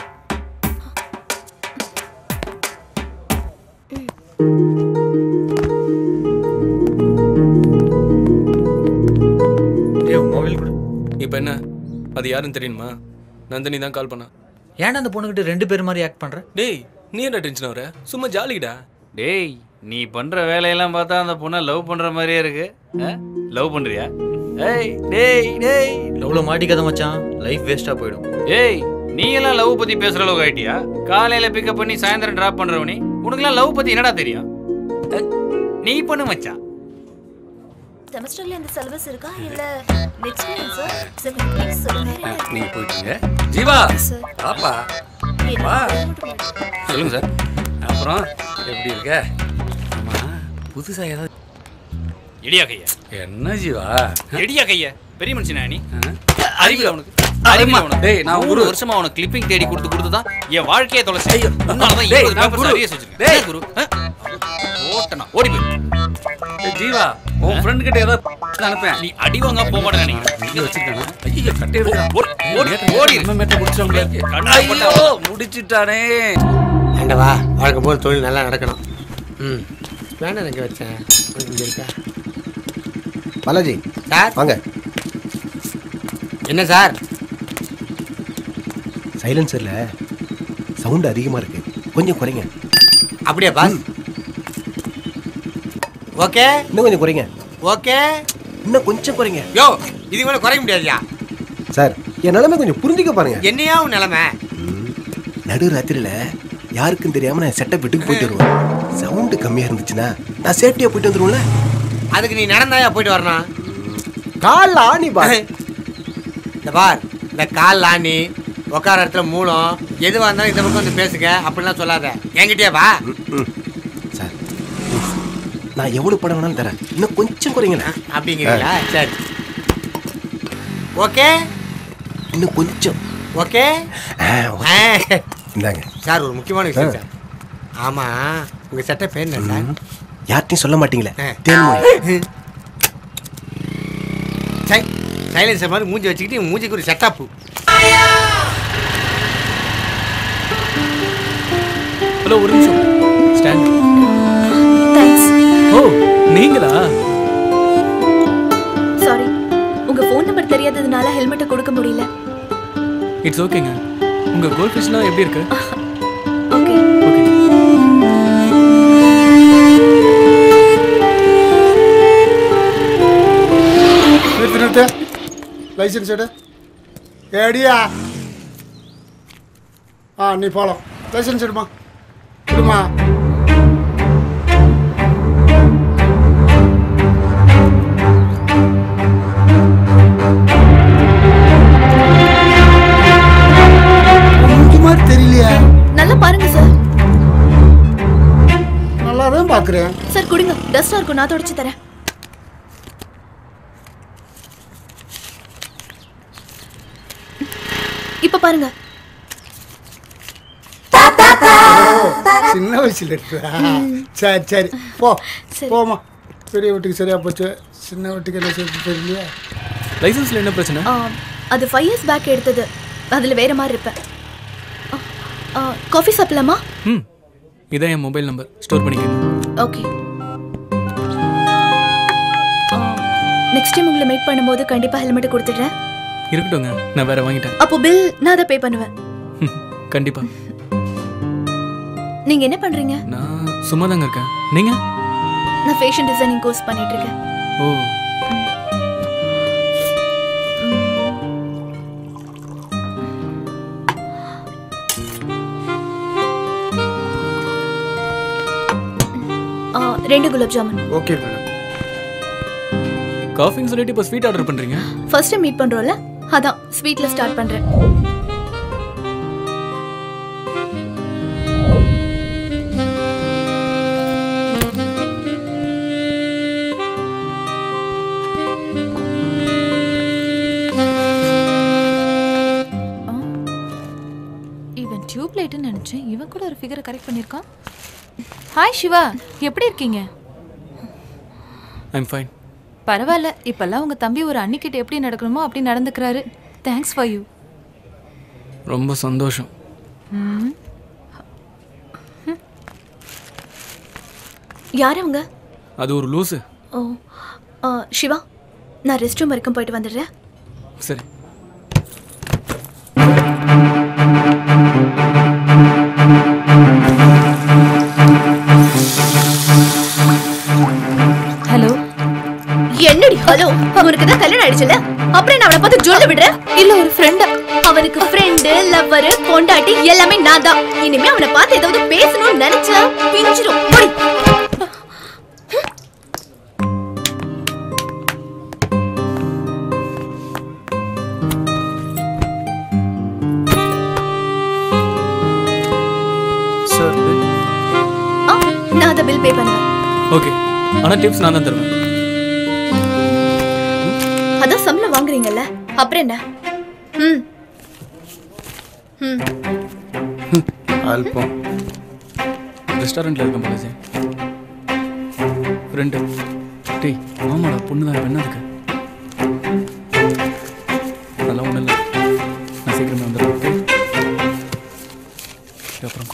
மொபைல் கொடு. இப்போ என்ன? அது யாருன்னு தெரியுமா? நந்தினி தான் கால் பண்ணா. ஏன்டா அந்த பொண்ணுகிட்ட ரெண்டு பேர் மாதிரி ஆக்ட் பண்ற? டேய் நீ என்ன டென்ஷன் ஆகுற? சும்மா ஜாலிடா. டேய் நீ பண்ற வேலையெல்லாம் பார்த்தா அந்த பொண்ணை லவ் பண்ற மாதிரியே இருக்கு. லவ் பண்றியா? ஏய் டேய் டேய். எவ்வளவு மாட்டிக்காத மச்சான். லைஃப் வேஸ்டா போயிடும். ஏய் நீ எல்லாம் லவ் பத்தி பேசுற அளவுக்கு ஆயிட்டியா? காலையில பிக்கப் பண்ணி சாயந்தரம் டிராப் பண்றவனி உனக்குலாம் லவ் பத்தி என்னடா தெரியும்? நீ பண்ணு மச்சான். செமஸ்டர்ல இந்த சிலபஸ் இருக்கா? இல்ல நெக்ஸ்ட் சார் நீங்க போயிட்டீங்க. ஜீவா. பாப்பா. வா சொல்லுங்க சார். அப்புறம் எப்படி இருக்க? ஆமா புதுசா ஏதாவது எடியா கையா. என்ன ஜீவா? எடியா கையா. பெரிய மனுஷனா நீ? அறிவியல் அவனுக்கு அவனுக்கு டேய், நான் ஒரு. வருஷமா அவனுக்கு கிளிப்பிங் தேடி கொடுத்து கொடுத்து தான் என் வாழ்க்கையே தொலைச்சு தான் இருபது பேப்பர்ஸ் குரு. டேய். ஓட்டனா. ஓடி போய். ஜீவா உன் ஃப்ரெண்ட் கிட்ட ஏதாவது அனுப்பேன் நீ அடி வாங்க போக மாட்டேன் நினைக்கிறேன். இங்க வச்சிருக்கானா. ஐயோ கட்டை எடுக்கிறான் ஓடி, ஓடி, ஓடி. நம்ம மேட்ட முடிச்சவங்க ஐயோ முடிச்சிட்டானே. ஆண்டவா வழக்கம் போல் தொழில் நல்லா நடக்கணும். ம். ஸ்பேனர் எங்கே வச்சேன். இங்கே இருக்கா? பாலாஜி சார்? வாங்க. என்ன சார்? சைலன்சர்ல சவுண்ட் அதிகமா இருக்கு. கொஞ்சம் குறைங்க. அப்படியா பாஸ் ஓகே இன்னும் கொஞ்சம் குறைங்க. ஓகே இன்னும் கொஞ்சம் குறைங்க. யோ இது மேலே குறைக்க முடியாதுயா? சார் என் நிலைமை கொஞ்சம் புரிஞ்சுக்க பாருங்க. என்னையா உன் நிலைமை? நடு ராத்திரியில யாருக்கும் தெரியாம நான் செட்டப் வீட்டுக்கு போயிட்டு வருவேன். சவுண்டு கம்மியா இருந்துச்சுன்னா நான் சேஃப்டியா போயிட்டு வந்துருவேன்ல. அதுக்கு நீ நடந்தாயா போயிட்டு வரணும்? கால்ல ஆணி பாரு. இந்த பார் இந்த கால் ஆணி உட்கார இடத்துல மூலம் எதுவாக இருந்தாலும் இந்த பக்கம் வந்து பேசுங்க அப்படிலாம் சொல்லாத. என்கிட்டயே வா. சார் நான் எவ்வளவு படம் வேணாலும் தரேன். இன்னும் கொஞ்சம் குறைங்களேன் அப்படிங்கிறீங்களா? சரி. ஓகே. இன்னும் கொஞ்சம். ஓகே. இந்தாங்க. சார் ஒரு முக்கியமான விஷயம். சார். ஆமா உங்க சட்டை பேர் என்ன சார்? யார்ட்டையும் சொல்ல மாட்டீங்களே. தேன்மொழி. சைலன்சர் மாதிரி மூஞ்சி வச்சுக்கிட்டு மூஞ்சிக்கு ஒரு செட்டப்பு ஹலோ ஒரு நிமிஷம். ஸ்டாண்ட் தேங்க்ஸ் ஓ நீங்களா? சாரி உங்க ஃபோன் நம்பர் தெரியாததுனால ஹெல்மெட்டை கொடுக்க முடியல. இட்ஸ் ஓகேங்க உங்க கோல்ட் ஃபிஷ்லாம் எப்படி இருக்கு? ஓகே ஓகே நிறுத்து நிறுத்து லைசன்ஸ் எடு. ஏடியா ஆ நீ போகலாம் லைசன்ஸ் எடுமா. தெரியுமா தெரியலையா. நல்லா பாருங்க சார் நல்லா பாக்குறேன். சார் குடிங்க. டஸ்டா இருக்கும். நான் தொடச்சு தரேன். இப்ப பாருங்க. சின்ன வயசுல இருக்கிறா சரி சரி. போ. போமா பெரிய வீட்டுக்கு சரியா போச்சு. சின்ன வீட்டுக்கு எல்லாம் சேர்த்து தெரியலையா. லைசன்ஸ்ல என்ன பிரச்சனை? அது ஃபைவ் இயர்ஸ் பேக் எடுத்தது. அதில் வேற மாதிரி இருப்பேன். காஃபி சாப்பிடலாமா? ம். இதான் என் மொபைல் நம்பர் ஸ்டோர் பண்ணிக்கங்க. ஓகே நெக்ஸ்ட் டைம் உங்களை மீட் பண்ணும்போது கண்டிப்பாக ஹெல்மெட் கொடுத்துட்றேன். இருக்கட்டும்ங்க. நான் வேற வாங்கிட்டேன். அப்போ பில் நான் அதை பே பண்ணுவேன். கண்டிப்பாக நீங்க என்ன பண்றீங்க? நான் சும்மா தாங்க இருக்கேன். நீங்க? நான் ஃபேஷன் டிசைனிங் கோர்ஸ் பண்ணிட்டு இருக்கேன். ஓ. ரெண்டு குலாப் ஜாமுன். Okay madam. காஃபின்னு சொல்லிட்டு இப்போ ஸ்வீட் ஆர்டர் பண்றீங்க? ஃபர்ஸ்ட் மீட் பண்றோம்ல? அதான் ஸ்வீட்ல ஸ்டார்ட் பண்றேன். கரெக்ட் பண்ணியிருக்கான் ஹாய் சிவா எப்படி இருக்கீங்க? ஐம் ஃபைன் பரவாயில்ல. இப்போல்லாம் உங்க தம்பி ஒரு அன்னிக்கிட்ட எப்படி நடக்கணுமோ அப்படி நடந்துக்கிறாரு. தேங்க்ஸ் ஃபார் யூ ரொம்ப சந்தோஷம். யார் அவங்க? அது ஒரு லூஸு ஓ ஆ, சிவா நான் ரெஸ்ட் ரூம் வரைக்கும் போயிட்டு வந்துடுறேன். சரி. ஹலோ அவனுக்கு தான் கல்யாணம் ஆயிடுச்சுல அப்புறம் நான் அவனை பார்த்து ஜொல்ல விடுறேன் இல்ல ஒரு ஃப்ரெண்ட் அவனுக்கு ஃப்ரெண்டு லவ்வர் பொண்டாட்டி எல்லாமே நான் தான். இனிமே அவனை பார்த்து ஏதாவது பேசணும்னு நினைச்சா பிஞ்சிரும். போடி நான் தான் பில் பே பண்ணுவேன். ஓகே ஆனா டிப்ஸ் நான் தான் தருவேன். அப்புறம் என்ன? ம். ம். அல்பம். ரெஸ்டாரண்ட்டில் இருக்க மாலேஜ் ஃப்ரெண்டு டேய் ஆமாடா பொண்ணு தான் என்ன இருக்கு. அதெல்லாம் ஒன்றும் இல்லை. நான் சீக்கிரமே வந்துடுறேன் அப்புறம்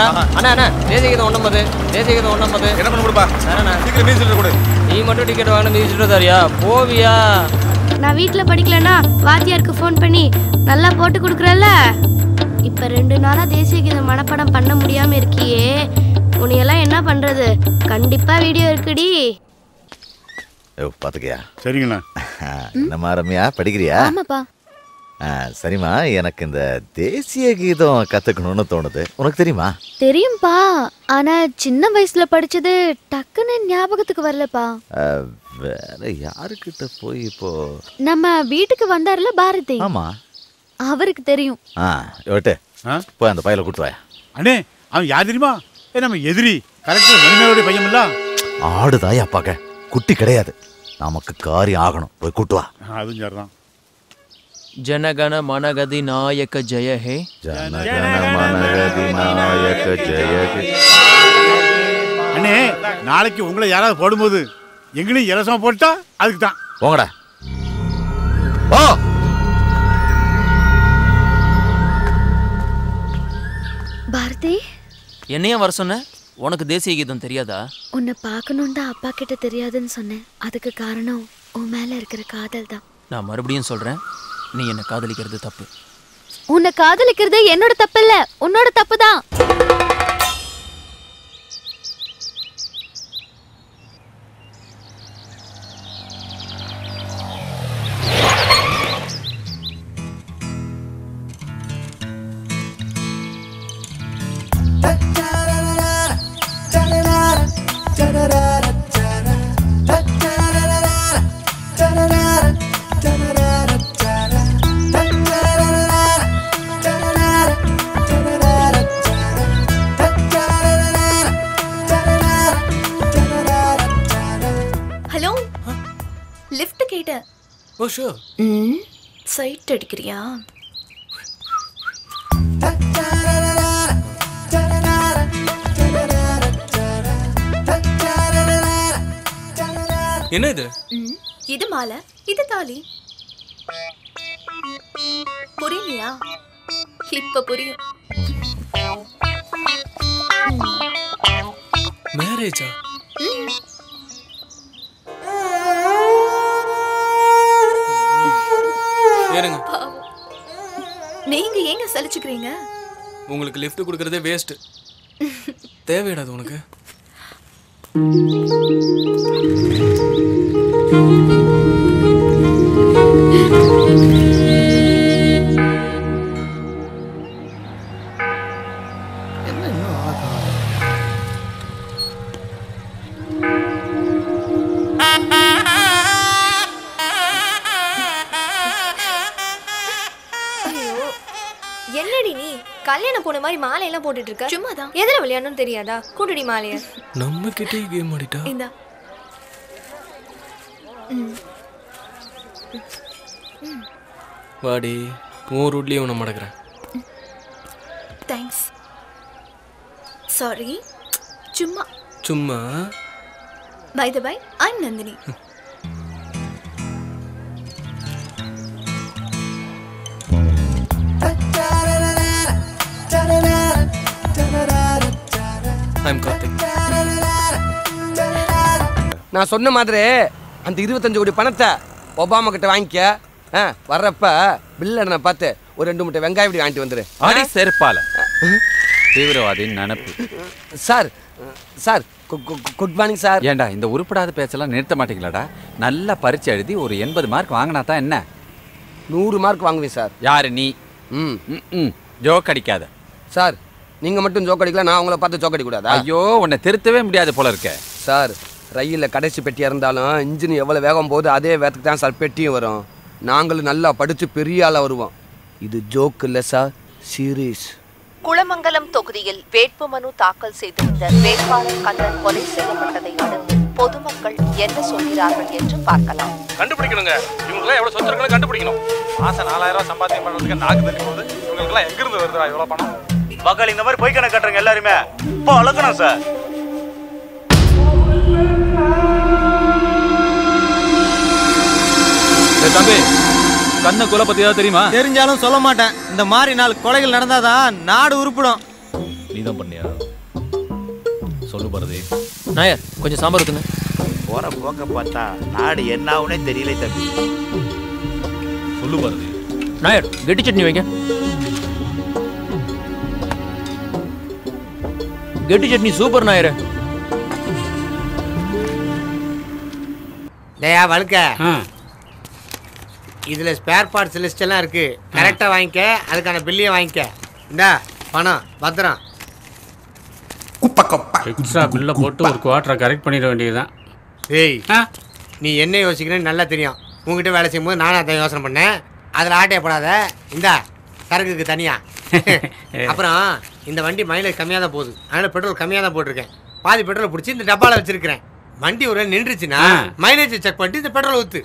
இருக்கா? அண்ணா அண்ணா தேசியகீதம் ஒன்னம்பது தேசியகீதம் ஒன்னம்பது என்ன பண்ண கொடுப்பா அண்ணா சீக்கிரம் நீ மட்டும் டிக்கெட் வாங்கின மீதி சில்லர் நான் வீட்டில் படிக்கலன்னா வாத்தியாருக்கு ஃபோன் பண்ணி நல்லா போட்டு கொடுக்குறல்ல? இப்போ ரெண்டு நாளாக தேசியகீதம் மனப்படம் பண்ண முடியாம இருக்கியே. உன்னையெல்லாம் என்ன பண்றது? கண்டிப்பா வீடியோ இருக்குடி. பார்த்துக்கியா சரிங்கண்ணா. நம்ம ரம்யா படிக்கிறியா? ஆமாப்பா. சரிம்மா. எனக்கு இந்த தேசிய கீதம் கத்துக்கணும்னு தோணுது. உனக்கு தெரியுமா? தெரியும்பா. ஆனா சின்ன வயசுல படிச்சது டக்குன்னு ஞாபகத்துக்கு வரலப்பா. வேற யாருக்கிட்ட போய் இப்போ? நம்ம வீட்டுக்கு வந்தாருல பாரதி. ஆமா. அவருக்கு தெரியும். ஆ விட்டு. போய் அந்த பையில கொடுத்து வாயா. அண்ணே அவன் யார் தெரியுமா? ஏ நம்ம எதிரி. கரெக்டாக மணிமேலோடைய பையன் இல்ல? ஆடுதாய் அப்பாக்க. குட்டி கிடையாது. நமக்கு காரி ஆகணும். போய் கூட்டு வா. அதுவும் சரிதான். ಜನಗಣ மனகதி ನಾಯಕ ஜெயஹே ಹೇ மனகதிநாயக அண்ணே நாளைக்கு உங்களை யாராவது போடும்போது எங்களையும் இலசமா போட்டா அதுக்கு தான் போங்கடா. ஓ பாரதி? என்னையும் வர சொன்ன? உனக்கு தேசிய கீதம் தெரியாதா? உன்னை பார்க்கணும் அப்பா கிட்ட தெரியாதுன்னு சொன்னேன். அதுக்கு காரணம் உன் மேல இருக்கிற காதல் தான். நான் மறுபடியும் சொல்றேன். நீ என்னை காதலிக்கிறது தப்பு. உன்னை காதலிக்கிறது என்னோட தப்பு இல்ல. உன்னோட தப்பு தான் சைட் அடிக்கிறியா? என்ன இது? இது மாலை. இது தாலி. புரியலையா? இப்ப புரியும். மேரேஜா ஏறுங்க. நீங்க ஏங்க சலிச்சுக்கிறீங்க? உங்களுக்கு லிஃப்ட் கொடுக்கறதே வேஸ்ட் தேவையிடாது உனக்கு. என்ன கல்யாணம் போன மாதிரி மாலையெல்லாம் போட்டுட்டு இருக்க? சும்மாதான். எதுல விளையாடணும்னு தெரியாதா? கூட்டுடி மாலைய. நம்ம கிட்டே கேம் ஆடிட்டா? இந்தா. வாடி உன் ரூட்லயே உன்னை மடக்கிறேன். தேங்க்ஸ் சாரி சும்மா. சும்மா? By the by I'm Nandini I'm Karthik. நான் சொன்ன மாதிரி அந்த இருபத்தஞ்சு கோடி பணத்தை ஒபாமா கிட்ட வாங்கிக்க. ஆ, வர்றப்ப பில்லனை பார்த்து ஒரு ரெண்டு மூட்டை வெங்காயம் இப்படி வாங்கிட்டு வந்துரு. செருப்பால. தீவிரவாதி நினப்பு. Sir sir good morning sir. ஏண்டா இந்த உருப்படாத பேச்செல்லாம் நிறுத்த மாட்டீங்களாடா? நல்லா பரீட்சை எழுதி ஒரு எண்பது மார்க் வாங்கினா தான் என்ன? நூறு மார்க் வாங்குவேன் சார். யாரு நீ? ம் ம். ஜோக் அடிக்காத. சார் நீங்கள் மட்டும் ஜோக் அடிக்கல நான் உங்களை பார்த்து ஜோக் அடிக்கூடாதா ஐயோ உன்னை திருத்தவே முடியாது போல இருக்க. சார் ரயிலில் கடைசி பெட்டியாக இருந்தாலும் இன்ஜின் எவ்வளோ வேகம் போகுது அதே வேகத்துக்கு தான் சார் பெட்டியும் வரும். நாங்களும் நல்லா படித்து பெரிய ஆளாக வருவோம். இது ஜோக் இல்லை சார் சீரியஸ் குளமங்கலம் தொகுதியில் வேட்புமனு தாக்கல் செய்திருந்த வேட்பாளர் கண்ணன் கொலை செய்யப்பட்டதை அடுத்து பொதுமக்கள் என்ன சொல்கிறார்கள் என்று பார்க்கலாம். கண்டுபிடிக்கணுங்க. இவங்களுக்குலாம் எவ்வளவு சொத்து இருக்குன்னு கண்டுபிடிக்கணும். மாசம் நாலாயிரம் ரூபாய் சம்பாத்தியம் பண்றதுக்கு நாக்கு தள்ளி போகுது இவங்களுக்குலாம் எங்க இருந்து வருதுடா இவ்வளவு பணம்? மக்கள் இந்த மாதிரி பொய் கணக்கு கட்டுறங்க எல்லாருமே இப்போ அளக்கணும் சார் தம்பி கண்ண கொலை பத்தி ஏதாவது தெரியுமா? தெரிஞ்சாலும் சொல்ல மாட்டேன். இந்த மாதிரி நாலு கொலைகள் நடந்தாதான் நாடு உருப்பிடும். நீ தான் பண்ணியா? சொல்லு பாரதி. நாயர் கொஞ்சம் சாம்பார் ஊத்துங்க. போற போக்க பார்த்தா நாடு என்ன ஆகுனே தெரியல தம்பி. சொல்லு பாரதி. நாயர் கெட்டி சட்னி வைங்க. கெட்டி சட்னி சூப்பர் நாயர். டேயா வழுக்க. இதில் ஸ்பேர் பார்ட்ஸ் லிஸ்ட் எல்லாம் இருக்கு. கரெக்டாக வாங்கிக்க அதுக்கான பில்லையும் வாங்கிக்க. இந்தா பணம் பத்திரம். எக்ஸ்ட்ரா பில்லை போட்டு ஒரு குவார்ட்டரை கரெக்ட் பண்ணிட வேண்டியதுதான். ஏய் நீ என்ன யோசிக்கிறேன்னு நல்லா தெரியும். உங்ககிட்ட வேலை செய்யும்போது நானும் அதான் யோசனை பண்ணேன். அதில் ஆட்டையப்படாத இந்தா சரக்குக்கு தனியா. அப்புறம் இந்த வண்டி மைலேஜ் கம்மியாக தான் போகுது. அதனால பெட்ரோல் கம்மியாக தான் போட்டிருக்கேன். பாதி பெட்ரோல் பிடிச்சி இந்த டப்பாவில் வச்சிருக்கிறேன். வண்டி ஒரு நின்றுச்சுன்னா மைலேஜ் செக் பண்ணிட்டு இந்த பெட்ரோல் ஊத்து.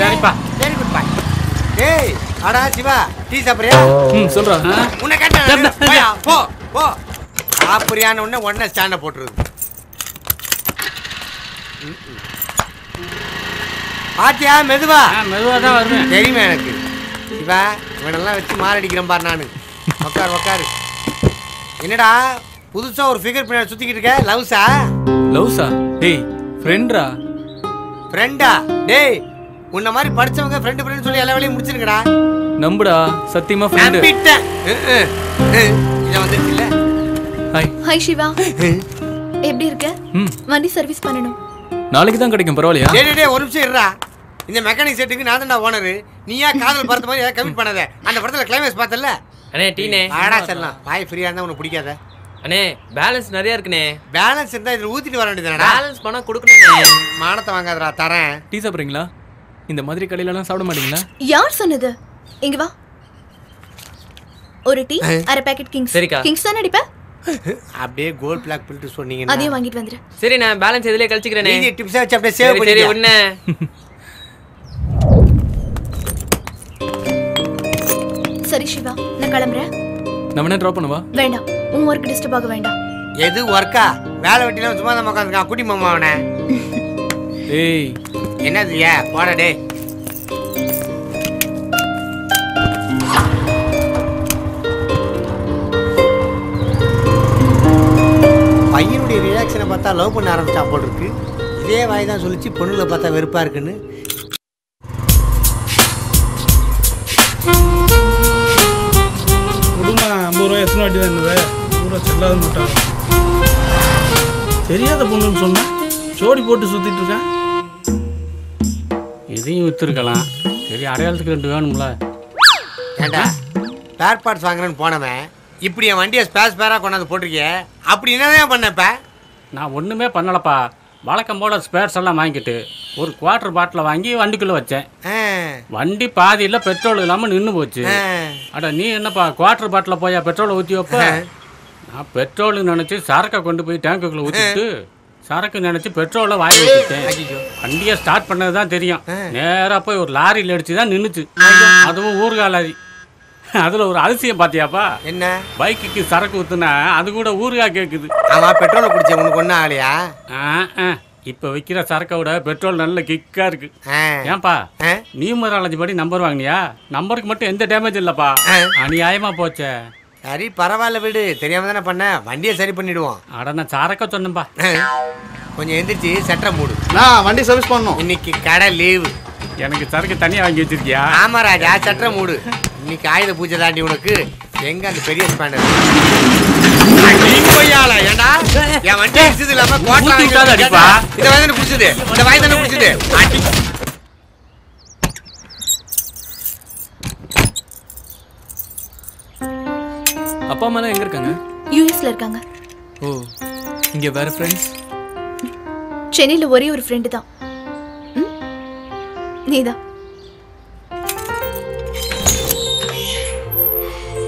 சரிப்பா. வெரி குட் ஏய் அடா சிவா டீ சாப்பிட்றியா? ம் சொல்றா. உன்னை கேட்டேன் போயா, போ போ. சாப்பிட்றியான்னு உடனே உடனே ஸ்டாண்டை போட்டுருது. பாத்தியா மெதுவா? மெதுவா தான் வருவேன். தெரியுமா எனக்கு? சிவா இவனெல்லாம் வச்சு மாரடிக்கிறேன் பாரு நானு. உக்கார் உக்காரு. என்னடா புதுசா ஒரு ஃபிகர் பின்னாடி சுத்திக்கிட்டு இருக்க? லவ்ஸா? லவ்ஸா? டேய் ஃப்ரெண்ட்ரா ஃப்ரெண்டா டேய் உன்ன மாதிரி படிச்சவங்க ஃப்ரெண்டு ஃப்ரெண்டு சொல்லி எல்லா வேலையும் முடிச்சிருக்கடா நம்புடா சத்தியமா ஃப்ரெண்டு நம்பிட்டேன். இதை வந்துருச்சு இல்ல ஹாய் ஹாய் சிவா எப்படி இருக்க? ம். வண்டி சர்வீஸ் பண்ணணும். நாளைக்கு தான் கிடைக்கும் பரவாயில்லையா? டேய் டேய், ஒரு நிமிஷம் இருடா. இந்த மெக்கானிக் செட்டுக்கு நான் தான் ஓனரு நீயா காதல் பார்த்த மாதிரி ஏதாவது கமிட் பண்ணாத. அந்த படத்துல கிளைமேக்ஸ் பார்த்தல அண்ணே டீனே ஆடா செல்லாம். வாய் ஃப்ரீயா இருந்தா உனக்கு பிடிக்காத. அண்ணே பேலன்ஸ் நிறைய இருக்குண்ணே. பேலன்ஸ் இருந்தா இதுல ஊத்திட்டு வர வேண்டியதுதானடா? பேலன்ஸ் பணம் கொடுக்கணுண்ணே மானத்தை வாங்காதடா தரேன். டீ சாப்பிட்றீங்களா? இந்த மாதிரி கடையிலலாம் சாப்பிட மாட்டீங்களா? யார் சொன்னது? இங்க வா. ஒரு டீ அரை பேக்கெட் கிங்ஸ் சரிக்கா. கிங்ஸ் தானே அடிப்ப? அப்படியே கோல்ட் பிளாக் பில்ட்டு சொன்னீங்கன்னா. அதையும் வாங்கிட்டு வந்துரு. சரி நான் பேலன்ஸ் எதுலயே கழிச்சுக்கிறேனே நீங்க டிப்ஸா வச்சு அப்படியே சரி சேவ் சரி பண்ணிக்க. சரி சிவா. நான் கிளம்புறேன். நான் வேணா ட்ராப் பண்ணவா? வேண்டாம். உன் ஒர்க் டிஸ்டர்ப் ஆக வேண்டாம். எது ஒர்க்கா வேலை வெட்டில சும்மா தான் உட்காந்துருக்கான் குட்டி மாமா அவனை. ஏய். என்னது ஏ? போடா டே பையனுடைய ரியாக்ஷனை பார்த்தா லவ் பண்ண ஆரம்பிச்சா போல் இருக்கு. இதே வாய் தான் சொல்லிச்சு பொண்ணுல பார்த்தா வெறுப்பா இருக்குன்னு. ரூபாய் எத்தனை வாட்டி தான் இருந்தது பூரா செல்லாத மாட்டாங்க தெரியாத பொண்ணுன்னு சொன்னா? ஜோடி போட்டு சுத்திட்டு இருக்கேன் இதையும் வித்துருக்கலாம். சரி அடையாளத்துக்கு ரெண்டு வேணும்ல. ஏண்டா ஸ்பேர் பார்ட்ஸ் வாங்குறேன்னு போனவன் இப்படி என் வண்டியை ஸ்பேர் ஸ்பேராக கொண்டாந்து போட்டிருக்கிய? அப்படி என்னதான் பண்ணப்ப? நான் ஒன்றுமே பண்ணலப்பா. வழக்கம் போல ஸ்பேர்ஸ் எல்லாம் வாங்கிட்டு ஒரு குவார்டர் பாட்டில் வாங்கி வண்டிக்குள்ளே வச்சேன். வண்டி பாதியில் பெட்ரோல் இல்லாமல் நின்று போச்சு. அட நீ என்னப்பா குவார்டர் பாட்டில் போயா பெட்ரோலை ஊற்றி வைப்ப? நான் பெட்ரோல் நினச்சி சரக்கை கொண்டு போய் டேங்குக்குள்ளே ஊற்றிட்டு சரக்கு நினச்சி பெட்ரோலை வாங்கி வச்சுட்டேன் வண்டியை ஸ்டார்ட் பண்ணது தான் தெரியும் நேராக போய் ஒரு லாரியில் அடிச்சு தான் நின்றுச்சு அதுவும் ஊறுகாய் லாரி அதில் ஒரு அதிசயம் பார்த்தியாப்பா? என்ன? பைக்குக்கு சரக்கு ஊத்துனா அது கூட ஊறுகாய் கேட்குது அவன் பெட்ரோலை குடிச்ச உனக்கு ஒன்றும் ஆகலையா? இப்போ விற்கிற சரக்கை விட பெட்ரோல் நல்ல கிக்கா இருக்கு. ஏன்பா? நியூமராலஜி படி நம்பர் வாங்கினியா? நம்பருக்கு மட்டும் எந்த டேமேஜ் இல்லப்பா. அநியாயமா போச்சே. சரி பரவாயில்ல விடு. தெரியாம தானே பண்ண. வண்டியை சரி பண்ணிடுவோம். அட நான் சரக்க சொன்னேன்பா. கொஞ்சம் எந்திரிச்சு சட்டை மூடு. நான் வண்டி சர்வீஸ் பண்ணணும். இன்னைக்கு கடை லீவு எனக்கு சரக்கு தனியா வாங்கி வச்சிருக்கியா? ஆமா ராஜா சட்டை மூடு. இன்னைக்கு ஆயுத பூஜை தாண்டி உனக்கு எங்க அந்த பெரிய ஸ்பேனர் ஏண்டா? என் வண்டி குடிச்சது இல்லாம கோட்டை ஊத்தி விட்டாத அடிப்பா. இந்த வாய் தானே குடிச்சது இந்த வாய் தானே குடிச்சது அடி. அப்பா அம்மாலாம் எங்க இருக்காங்க? யூஎஸ்ல இருக்காங்க. ஓ இங்க வேற ஃப்ரெண்ட்ஸ் சென்னையில ஒரே ஒரு ஃப்ரெண்டு தான்? நீதான்.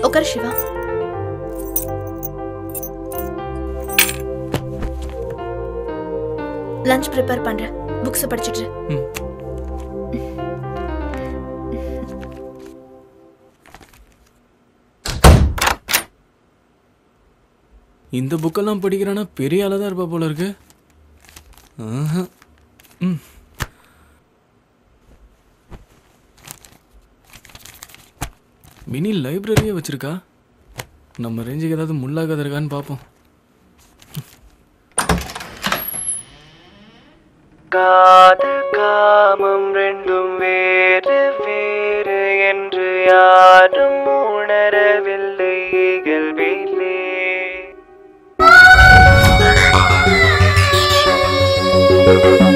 உட்கார் சிவா லஞ்ச் ப்ரிப்பேர் பண்ணுறேன் புக்ஸை படிச்சுட்டு இந்த புக்கெல்லாம் படிக்கிறானா? பெரிய ஆளா தான் இருப்பா போல இருக்கு. ஆஹா. ம். மினி லைப்ரரியே வச்சிருக்கா? நம்ம ரேஞ்சுக்கு ஏதாவது முள்ளாகாத இருக்கான்னு பார்ப்போம் காதல் காமம் ரெண்டும் வேறு வேறு என்று யாரும் உணரவில்லை. இயல்பிலே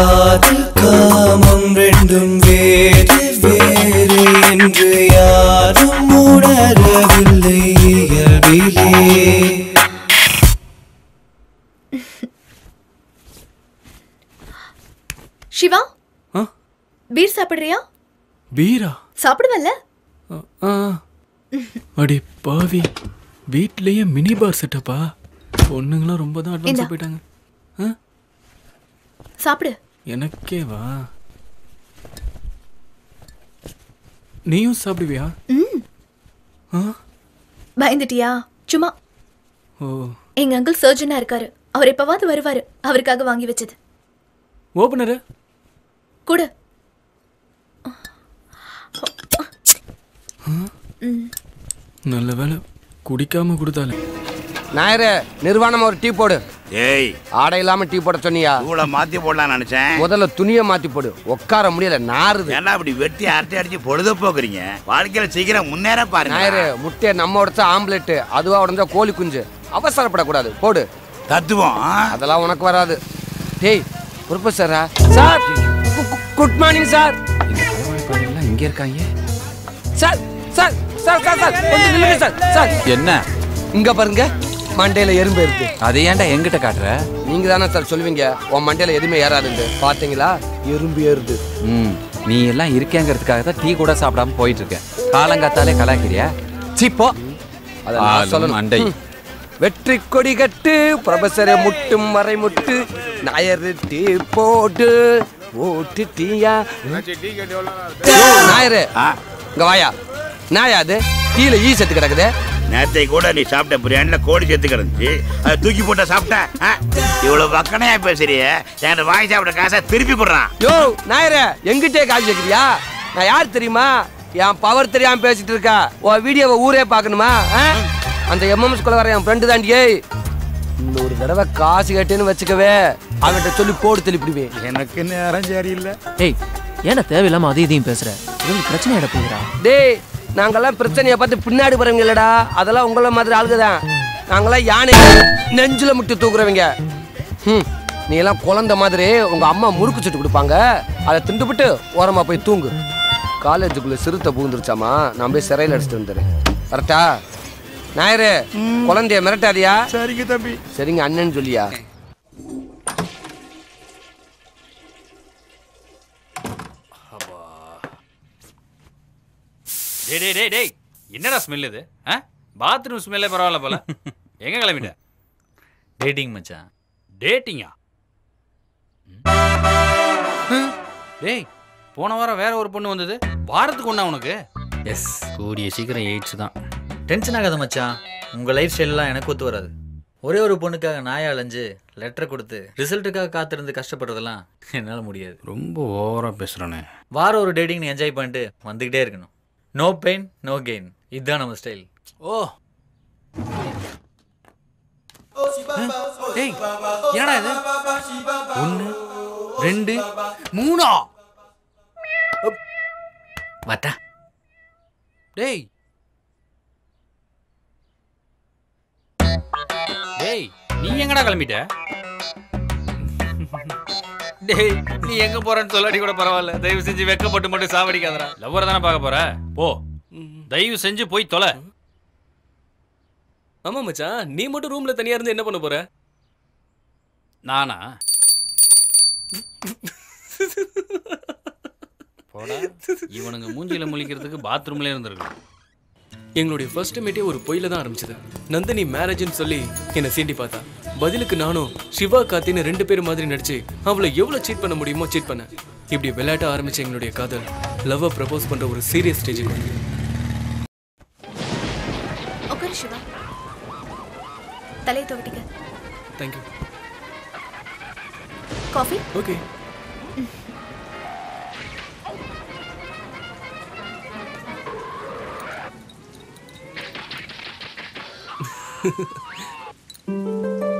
காதல் காமம் ரெண்டும் வேறு வேறு என்று யாரும் உணரவில்லை இயல்பிலே. சிவா ஆ? பீர் சாப்பிடுறியா? பீரா? சாப்பிடுவல்ல? ஆ அடி பாவி வீட்லயே மினி பார் செட்டப்பா பொண்ணுங்களாம் ரொம்ப தான் இந்தா. அட்வான்ஸாக போயிட்டாங்க. சாப்பிடு. எனக்கே வா. நீயும் சாப்பிடுவியா? ம். ஆ? பயந்துட்டியா? சும்மா. ஓ. எங்க அங்கிள் சர்ஜனா இருக்காரு. அவர் எப்பவாவது வருவாரு. அவருக்காக வாங்கி வச்சது. ஓப்பனரு கொடு. ம். நல்ல வேலை குடிக்காம கொடுத்தாலே. நாயரே நிர்வாணமா ஒரு டீ போடு. ஏய். ஆடை இல்லாம டீ போட சொன்னியா? இவ்வளோ மாத்தி போடலாம்னு நினைச்சேன். முதல்ல துணியை மாத்தி போடு. உட்கார முடியல நாறுது. ஏன்னா அப்படி வெட்டி அரட்டி அடிச்சு பொழுத போக்குறீங்க வாழ்க்கையில சீக்கிரம் முன்னேற பாருங்க. நாயரு முட்டையை நம்ம உடைச்சா ஆம்லெட் அதுவா உடைஞ்சா கோழி குஞ்சு. அவசரப்படக்கூடாது. போடு. தத்துவம் அதெல்லாம் உனக்கு வராது. டேய் ப்ரொஃபஸரா சார். Good morning sir. எல்லாம் இங்க இருக்காங்க. Sir sir sir sir. Sir. என்ன? இங்க பாருங்க. மண்டையில எறும்பு இருக்கு. அதை ஏன்டா எங்கிட்ட காட்டுற? நீங்க தானே சார் சொல்லுவீங்க. உன் மண்டையில எதுவுமே ஏறாதுன்னு பாத்தீங்களா? எறும்பு ஏறுது. ம் நீ எல்லாம் இருக்கேங்கிறதுக்காக தான் டீ கூட சாப்பிடாம போயிட்டு இருக்க காலங்காத்தாலே கலாக்கிறியா சிப்போ அதை நான் சொல்லணும். மண்டை. வெற்றி கொடி கட்டு ப்ரொஃபசரை முட்டும் வரை முட்டு நாயரு டீ போட்டு ஓட்டுட்டியா நாயரு இங்க வாயா. நாயா அது? டீல ஈ செத்து கிடக்குது. நேத்தை கூட நீ சாப்பிட்ட பிரியாணில கோடி சேர்த்து கிடந்துச்சு. அதை தூக்கி போட்ட சாப்பிட்ட ஆ? இவ்வளவு வக்கனையா பேசுறிய. என்கிட்ட வாங்கி சாப்பிட்ட காசை திருப்பி போடுறான். யோ நாயரே எங்கிட்டே காசு வைக்கிறியா நான் யார் தெரியுமா? என் பவர் தெரியாம பேசிட்டு இருக்கா. உன் வீடியோவை ஊரே பார்க்கணுமா? ஆ? அந்த எம்எம்எஸ் குள்ள வர என் ஃப்ரெண்டு தாண்டியே. இன்னொரு தடவை காசு கேட்டேன்னு வச்சுக்கவே அவன்கிட்ட சொல்லி போடு தெளிப்பிடுவேன். எனக்கு நேரம் சரியில்லை. ஏய் ஏன்டா தேவையில்லாம அதையும் இதையும் பேசுற? இது பிரச்சனை ஆயிட போகுதுடா. டேய் நாங்கெல்லாம் பிரச்சனையை பார்த்து பின்னாடி போறவங்க இல்லடா. அதெல்லாம் உங்கள மாதிரி ஆளுங்க தான் நாங்கெல்லாம் யானை நெஞ்சில முட்டி தூக்குறவங்க. ம் நீ எல்லாம் குழந்தை மாதிரி உங்க அம்மா முறுக்கு சுட்டு கொடுப்பாங்க. அதை திண்டுபிட்டு ஓரமா போய் தூங்கு. காலேஜுக்குள்ள சிறுத்தை பூந்துருச்சாமா நான் போய் சிறையில் அடிச்சுட்டு வந்துடுறேன். கரெக்டா நாயரு குழந்தைய மிரட்டாதியா? சரிங்க தம்பி. சரிங்க அண்ணன் சொல்லியா? டேய் டேய் டேய் டேய். என்னடா ஸ்மெல் இது? ஆ? பாத்ரூம் ஸ்மெல்லே பரவாயில்ல போல. எங்க கிளம்பிட்ட? டேட்டிங் மச்சான். டேட்டிங்கா டேய் போன வாரம் வேற ஒரு பொண்ணு வந்தது. வாரத்துக்கு ஒண்ணா உனக்கு? எஸ் கூடிய சீக்கிரம் எயிட்ஸ் தான். டென்ஷன் ஆகாத மச்சான். உங்கள் லைஃப் ஸ்டைல்லாம் எனக்கு ஒத்து வராது. ஒரே ஒரு பொண்ணுக்காக நாயா அலைஞ்சு லெட்டர் கொடுத்து ரிசல்ட்டுக்காக காத்திருந்து கஷ்டப்படுறதெல்லாம் என்னால் முடியாது. ரொம்ப ஓவரா பேசுறானே. வாரம் ஒரு டேட்டிங் நீ என்ஜாய் பண்ணிட்டு வந்துக்கிட்டே இருக்கணும். நோ பெயின் நோ கெயின் இதுதான் நம்ம ஸ்டைல் ஓ. டேய் என்னடா இது? ஒன்று ரெண்டு மூணா? வாட்டா டேய். டேய் நீ எங்கடா கிளம்பிட்ட? டேய் நீ எங்க போறன்னு சொல்லாடி கூட பரவாயில்ல. தயவு செஞ்சு வெக்கப்பட்டு மட்டும் சாவடிக்காதடா. லவ்வரை தானே பார்க்க போற? போ. தயவு செஞ்சு போய் தொலை. ஆமா மச்சான். நீ மட்டும் ரூம்ல தனியா இருந்து என்ன பண்ண போற? நானா? போடா. இவனுங்க மூஞ்சில முழிக்கிறதுக்கு பாத்ரூம்ல இருந்திருக்கலாம். எங்களுடைய ஃபர்ஸ்ட் மீட்டே ஒரு பொய்ல தான் ஆரம்பிச்சது. நந்தினி மேரேஜ்னு சொல்லி என்னை சீண்டி பார்த்தா. பதிலுக்கு நானும் சிவா காத்தின்னு ரெண்டு பேரும் மாதிரி நடிச்சு அவளை எவ்வளவு சீட் பண்ண முடியுமோ சீட் பண்ணேன். இப்படி விளையாட்ட ஆரம்பிச்ச எங்களுடைய காதல் லவ்வை ப்ரப்போஸ் பண்ற ஒரு சீரியஸ் ஸ்டேஜுக்கு வந்து சிவா. தலையை துவட்டிக்க thank you coffee okay フフフ。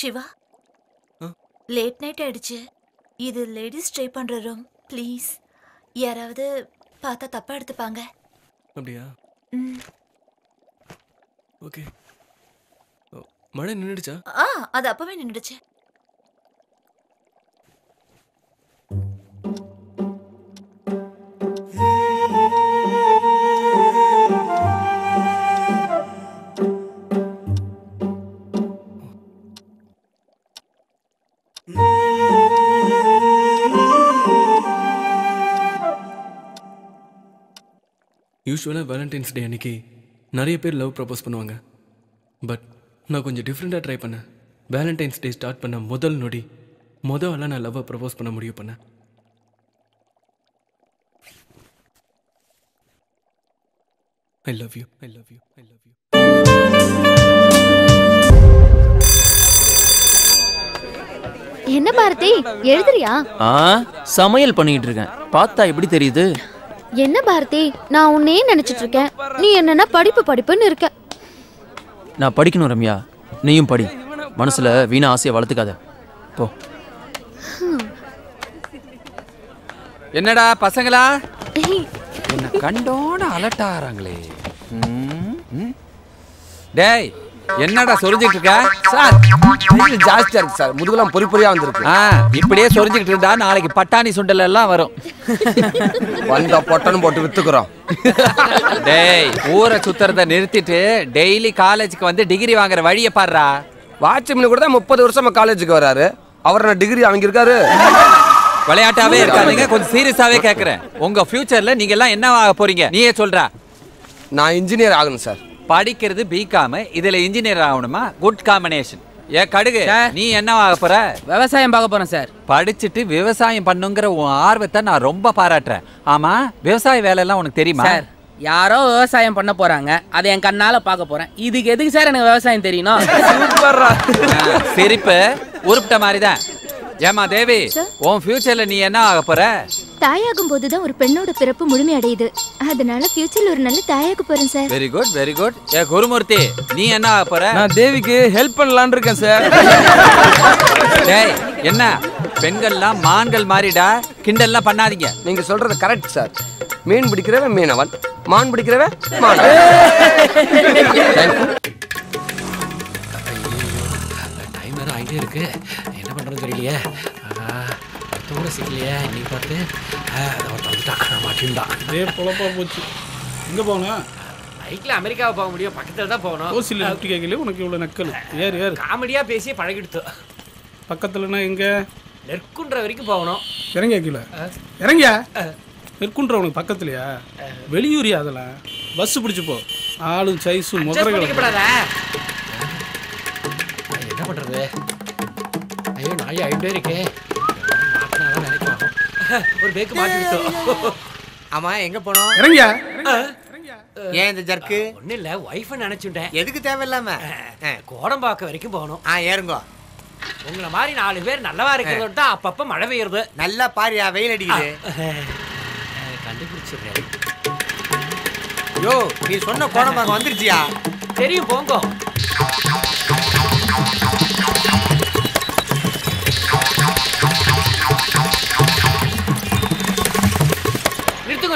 Siva? Late night ஆயிடுச்சு. இது லேடிஸ் ட்ரை பண்ற ரூம் ப்ளீஸ் யாராவது பார்த்தா தப்பா எடுத்துப்பாங்க. அப்படியா. ஓகே. மழை நின்றுடுச்சா ஆ அது அப்பவே நின்றுச்சு யூஸ்வலாக வேலண்டைன்ஸ் டே அன்னைக்கு நிறைய பேர் லவ் ப்ரப்போஸ் பண்ணுவாங்க. பட் நான் கொஞ்சம் டிஃப்ரெண்ட்டாக ட்ரை பண்ணேன். வேலண்டைன்ஸ் டே ஸ்டார்ட் பண்ண முதல் நொடி முத ஆளா நான் லவ்வை ப்ரப்போஸ் பண்ண முடியும் பண்ண I love you I love you I love you என்ன பாரதி? எழுதுறியா? ஆ சமையல் பண்ணிட்டு இருக்கேன். பார்த்தா எப்படி தெரியுது? என்ன பாரதி? நான் உன்னையே நினைச்சிட்டு இருக்கேன் நீ என்னன்னா படிப்பு படிப்புன்னு இருக்க. நான் படிக்கணும் ரம்யா. நீயும் படி. மனசுல வீணா ஆசையை வளர்த்துக்காத. போ. என்னடா பசங்களா? என்ன கண்டோட அலட்டாராங்களே. டேய் என்னடா சொரிஞ்சிட்டு இருக்க? சார். வெயில் ஜாஸ்தியா இருக்கு சார். முதுகுலாம் பொறி பொறியா வந்திருக்கு. இப்படியே சொரிஞ்சுக்கிட்டு இருந்தா நாளைக்கு பட்டாணி சுண்டல் எல்லாம் வரும். வந்த பொட்டன்னு போட்டு வித்துக்குறோம். டேய் ஊரை சுத்துறத நிறுத்திட்டு டெய்லி காலேஜுக்கு வந்து டிகிரி வாங்குற வழியை பாருடா. வாட்ச்மேன் கூட தான் முப்பது வருஷமா காலேஜுக்கு வராரு. அவர் நான் டிகிரி வாங்கியிருக்காரு? விளையாட்டாவே இருக்காதீங்க கொஞ்சம் சீரியஸாவே கேக்குறேன். உங்க ஃபியூச்சர்ல நீங்க எல்லாம் என்ன ஆக போறீங்க? நீயே சொல்றா. நான் இன்ஜினியர் ஆகணும் சார். படிக்கிறது பிகாம் இதுல இன்ஜினியர் ஆகணுமா? குட் காம்பினேஷன் ஏ கடுகு நீ என்ன ஆக போற? விவசாயம் பார்க்க போறேன் சார். படிச்சுட்டு விவசாயம் பண்ணுங்கிற உன் ஆர்வத்தை நான் ரொம்ப பாராட்டுறேன். ஆமா விவசாய வேலை எல்லாம் உனக்கு தெரியுமா? சார் யாரோ விவசாயம் பண்ண போறாங்க. அதை என் கண்ணால பார்க்க போறேன். இதுக்கு எதுக்கு சார் எனக்கு விவசாயம் தெரியணும்? சிரிப்பு உருப்பிட்ட மாதிரிதான். ஏமா தேவி உன் ஃபியூச்சர்ல நீ என்ன ஆக போற? தாயாகும் போதுதான் ஒரு பெண்ணோட பிறப்பு முழுமையடையுது. அதனால ஃபியூச்சர்ல ஒரு நல்ல தாயாக போறேன் sir very good very good ஏ குருமூர்த்தி நீ என்ன ஆக போற? நான் தேவிக்கு ஹெல்ப் பண்ணலாம்னு இருக்கேன் சார் டேய் என்ன? பெண்கள்லாம் மான்கள் மாறிடா? கிண்டல்லாம் பண்ணாதீங்க. நீங்க சொல்றது கரெக்ட் சார் மீன் பிடிக்கிறவன் மீனவன் மான் பிடிக்கிறவன் மான். இருக்கு. என்ன பண்ணுறது தெரியலையே. கூட சிக்கலையே நீ பார்த்து. ஒருத்தன் வந்துட்டான் நான் மாட்டின்டான் இதே பொழப்பா போச்சு. எங்க போனா? பைக்கில் அமெரிக்காவை போக முடியும். பக்கத்தில் தான் போகணும் ஓசியில் லிஃப்ட் கேட்கல உனக்கு இவ்வளோ நக்கல். ஏறு ஏறு. காமெடியாக பேசி பழகிடுத்து. பக்கத்துலனா எங்க? நெற்குன்ற வரைக்கும் போகணும் இறங்கியா கீழே? இறங்கியா? நெற்குன்ற உனக்கு பக்கத்துலயா? வெளியூரியா அதெல்லாம்? பஸ் பிடிச்சு போ. ஆளும் சைஸும் முதல்ல ஆகிட்டே இருக்கே ஒரு பேக்கு மாட்டிக்கிட்டோம் ஆமா எங்க போனோம்? இறங்கியா? ஏன் இந்த ஜர்க்கு? ஒன்றும் இல்லை ஒய்ஃபை நினச்சுட்டேன். எதுக்கு தேவையில்லாம? கோடம்பாக்கம் வரைக்கும் போகணும். ஆ ஏறுங்கோ. உங்களை மாதிரி நாலு பேர் நல்லவா இருக்கிறது தான் அப்பப்போ மழை பெய்யுறது நல்லா பாரியா வெயில் அடிக்குது. கண்டுபிடிச்சிடுறேன். யோ நீ சொன்ன கோடம்பாக்கம் வந்துருச்சியா? தெரியும் போங்க.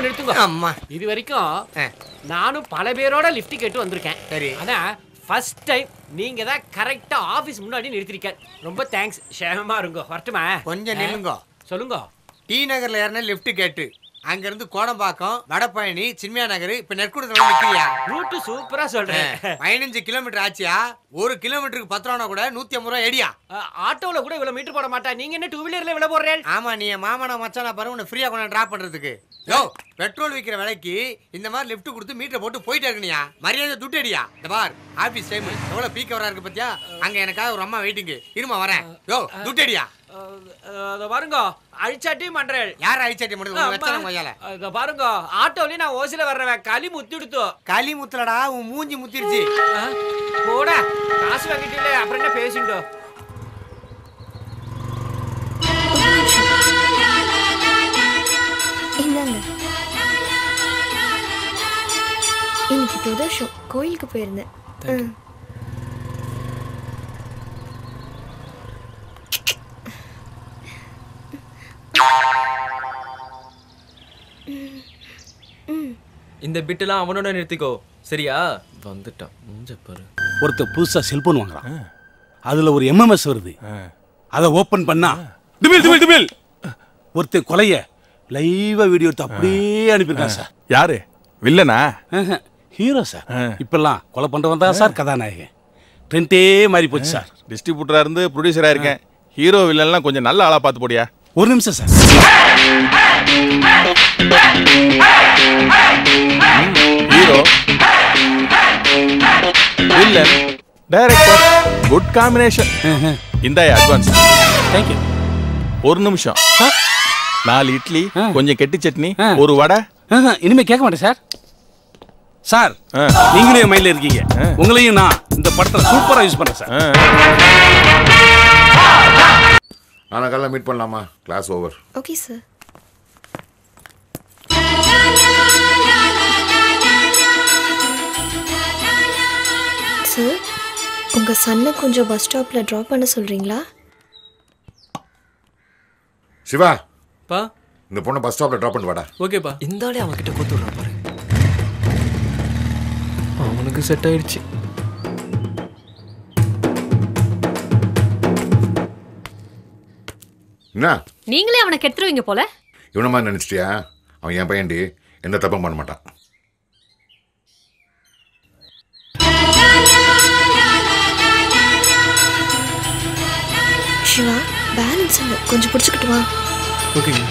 நிறுத்துங்க அம்மா. இது வரைக்கும் நானும் பல பேரோட லிஃப்ட் கேட்டு வந்திருக்கேன். சரி. ஆனா ஃபர்ஸ்ட் டைம் நீங்க தான் கரெக்டா ஆபீஸ் முன்னாடி நிறுத்திருக்கேன். ரொம்ப தேங்க்ஸ் ஷேமமா இருங்க. வரட்டுமா? கொஞ்சம் நில்லுங்க. சொல்லுங்க. டி நகர்ல ஏறின லிஃப்ட் கேட்டு. அங்க இருந்து கோடம்பாக்கம் வடபழனி சின்மியா நகர் இப்ப நெற்குடத்துல நிக்கிறியா? ரூட் சூப்பரா சொல்றேன் பதினஞ்சு கிலோமீட்டர் ஆச்சியா? ஒரு கிலோமீட்டருக்கு பத்து ரூபா கூட நூத்தி ஐம்பது ரூபா எடியா ஆட்டோல கூட இவ்வளவு மீட்டர் போட மாட்டா. நீங்க என்ன டூ வீலர்ல இவ்வளவு போடுறேன் ஆமா நீ மாமனா மச்சானா பாரு உன்னை ஃப்ரீயா கொண்டு டிராப் பண்றதுக்கு. யோ பெட்ரோல் விக்கிற விலைக்கு இந்த மாதிரி லிஃப்ட் கொடுத்து மீட்டர் போட்டு போயிட்டே இருக்கணியா? மரியாதை துட்டு அடியா இந்த பார் ஆபீஸ் டைம் எவ்வளவு பீக் வரா இருக்கு பாத்தியா? அங்க எனக்காக ஒரு அம்மா வெயிட்டிங் இருமா வரேன். யோ துட்டு அடியா அதை பாருங்க அழிச்சாட்டி பண்றேன் யார் அழிச்சாட்டி இத பாருங்க ஆட்டோலயும் நான் ஓசில வர்றவன் களி முத்திடுத்து களி முத்தலடா உன் மூஞ்சி முத்திருச்சு. போட காசு வாங்கிட்டு அப்புறம் என்ன பேசிட்டோ? இந்தாங்க இன்னைக்கு பிரதோஷம். கோயிலுக்கு போயிருந்தேன். இந்த பிட்டெல்லாம் அவனோட நிறுத்திக்கோ. சரியா? வந்துட்டான். மூஞ்ச பாரு. ஒருத்தர் புதுசா செல்போன் வாங்குறான். அதுல ஒரு எம்எம்எஸ் வருது. அதை ஓபன் பண்ணா டிபில் டிபில் டிபில். ஒருத்தர் கொலைய லைவா வீடியோ எடுத்து அப்படியே அனுப்பியிருக்கான் சார். யாரு? வில்லனா? Hero sir. இப்பெல்லாம் கொலை பண்றவன் தான் சார் கதாநாயகன். ட்ரெண்டே மாறி போச்சு சார். டிஸ்ட்ரிபியூட்டரா இருந்து ப்ரொடியூசரா இருக்கேன். ஹீரோ வில்லன்லாம் கொஞ்சம் நல்ல ஆளா பார்த்து போடியா? ஒரு நிமிஷம் sir. Hero villain director good combination இந்த அட்வான்ஸ் தேங்க்யூ ஒரு நிமிஷம். நாலு இட்லி கொஞ்சம் கெட்டி சட்னி ஒரு வடை. இனிமே கேட்க மாட்டேன் சார். சார் நீங்களும் என் மைண்ட்ல இருக்கீங்க. உங்களையும் நான் இந்த படத்துல சூப்பரா யூஸ் பண்றேன் சார். நாளை காலைல மீட் பண்ணலாமா? Class over okay sir sir உங்கள் சன்னை கொஞ்சம் பஸ் ஸ்டாப்பில் ட்ராப் பண்ண சொல்கிறீங்களா சிவா பா. இந்த பொண்ணை பஸ் ஸ்டாப்ல ட்ராப் பண்ணி வாடா. ஓகேப்பா இந்த ஆளே அவன் கிட்ட கொடுத்து விடுறான் பாரு அவனுக்கு செட் ஆயிடுச்சு. என்ன? நீங்களே அவனை கெடுத்துருவீங்க போல. இவன மாதிரி நினைச்சிட்டியா? அவன் என் பையன்டி. எந்த தப்பும் பண்ண மாட்டான். சிவா பேலன்ஸ் இல்லை கொஞ்சம் பிடிச்சிக்கிட்டு வா. ஓகேங்க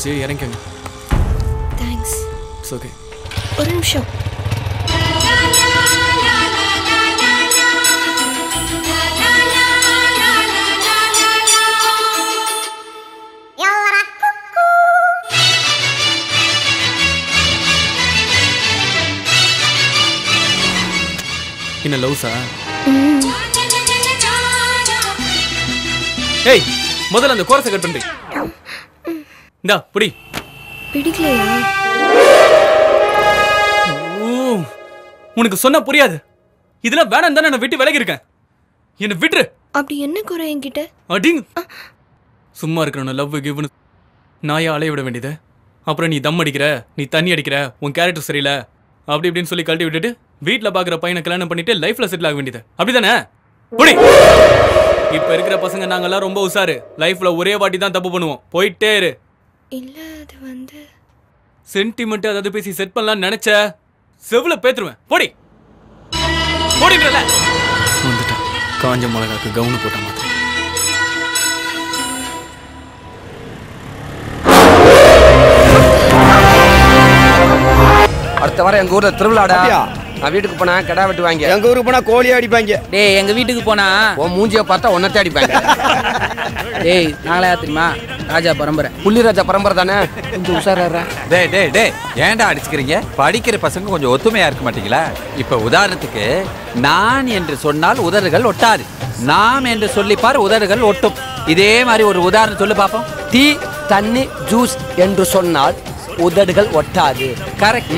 வந்துருச்சு இறங்கிக்கங்க. தேங்க்ஸ் இட்ஸ் ஓகே ஒரு நிமிஷம். என்ன லவ்ஸா ஏய் முதல்ல அந்த கோரஸை கட் பண்ணி இந்தா புடி. பிடிக்கலையா? உனக்கு சொன்னா புரியாது. இதெல்லாம் வேணாம் தானே நான் விட்டு விலகி இருக்கேன் என்ன விட்டுரு. அப்படி என்ன குறை என்கிட்ட? அடிங் சும்மா இருக்கிறவன லவ் கிவ்னு நாயா அலைய விட வேண்டியது. அப்புறம் நீ தம் அடிக்கிற நீ தண்ணி அடிக்கிற உன் கேரக்டர் சரியில்லை அப்படி இப்படின்னு சொல்லி கழட்டி விட்டுட்டு வீட்டில் பார்க்குற பையனை கல்யாணம் பண்ணிட்டு லைஃப்ல செட்டில் ஆக வேண்டியது. அப்படிதானே? புடி. இப்ப இருக்கிற பசங்க நாங்கெல்லாம் ரொம்ப உசாரு லைஃப்ல ஒரே வாட்டி தான் தப்பு பண்ணுவோம். போயிட்டே இரு. இல்லை அது வந்து சென்டிமெண்ட் அதாவது பேசி செட் பண்ணலாம்னு நினைச்ச செவ்ல பேத்துருவேன். போடி. போடின்றல. வந்துட்டான். காஞ்ச மிளகாக்கு கவுனு போட்ட மாதிரி. அடுத்த வாரம் எங்க ஊர்ல திருவிழாடா? நான் வீட்டுக்கு போனா கிடா வெட்டு வாங்க. எங்க ஊருக்கு போனா கோழி அடிப்பாங்க. டேய் எங்க வீட்டுக்கு போனா? உன் மூஞ்சிய பார்த்தா ஒன்னத்தை அடிப்பாங்க. டேய் நாங்களே தெரியுமா? ராஜா பரம்பரை. புள்ளி ராஜா பரம்பரை தானே? கொஞ்சம் உஷாரா டேய் டேய் டேய் ஏன்டா அடிச்சுக்கிறீங்க? படிக்கிற பசங்க கொஞ்சம் ஒத்துமையா இருக்க மாட்டீங்களா? இப்ப உதாரணத்துக்கு நான் என்று சொன்னால் உதடுகள் ஒட்டாது. நாம் என்று சொல்லிப்பார் உதடுகள் ஒட்டும். இதே மாதிரி ஒரு உதாரணம் சொல்லு பாப்போம். டீ தண்ணி ஜூஸ் என்று சொன்னால் உதடுகள் ஒட்டாது. கரெக்ட்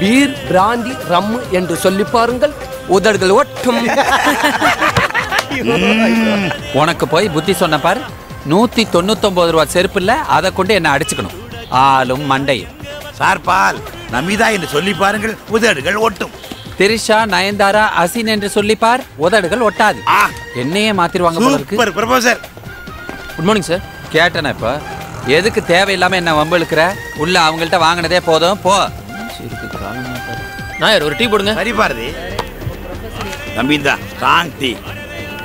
பீர் பிராந்தி ரம்மு என்று சொல்லி பாருங்கள். உதடுகள் ஒட்டும். உனக்கு போய் புத்தி சொன்ன பாரு. நூத்தி தொண்ணூத்தொன்பது ரூபா செருப்பு இல்ல அதை கொண்டு என்ன அடிச்சுக்கணும். ஆளும் மண்டையும் சார் பால் நமிதா என்று சொல்லி பாருங்கள் உதடுகள் ஒட்டும். திரிஷா நயன்தாரா அசின் என்று சொல்லிப்பார் உதடுகள் ஒட்டாது. என்னையே மாத்திருவாங்க போல இருக்கு. Super proposer. Good morning sir கேட்டேனா இப்ப? எதுக்கு தேவையில்லாம என்ன வம்பிழுக்கிற உள்ள அவங்கள்ட்ட வாங்கினதே போதும். போ. நாயர் ஒரு டீ போடுங்க. சரி பாரதி. நம்பிந்தா ஸ்ட்ராங் டீ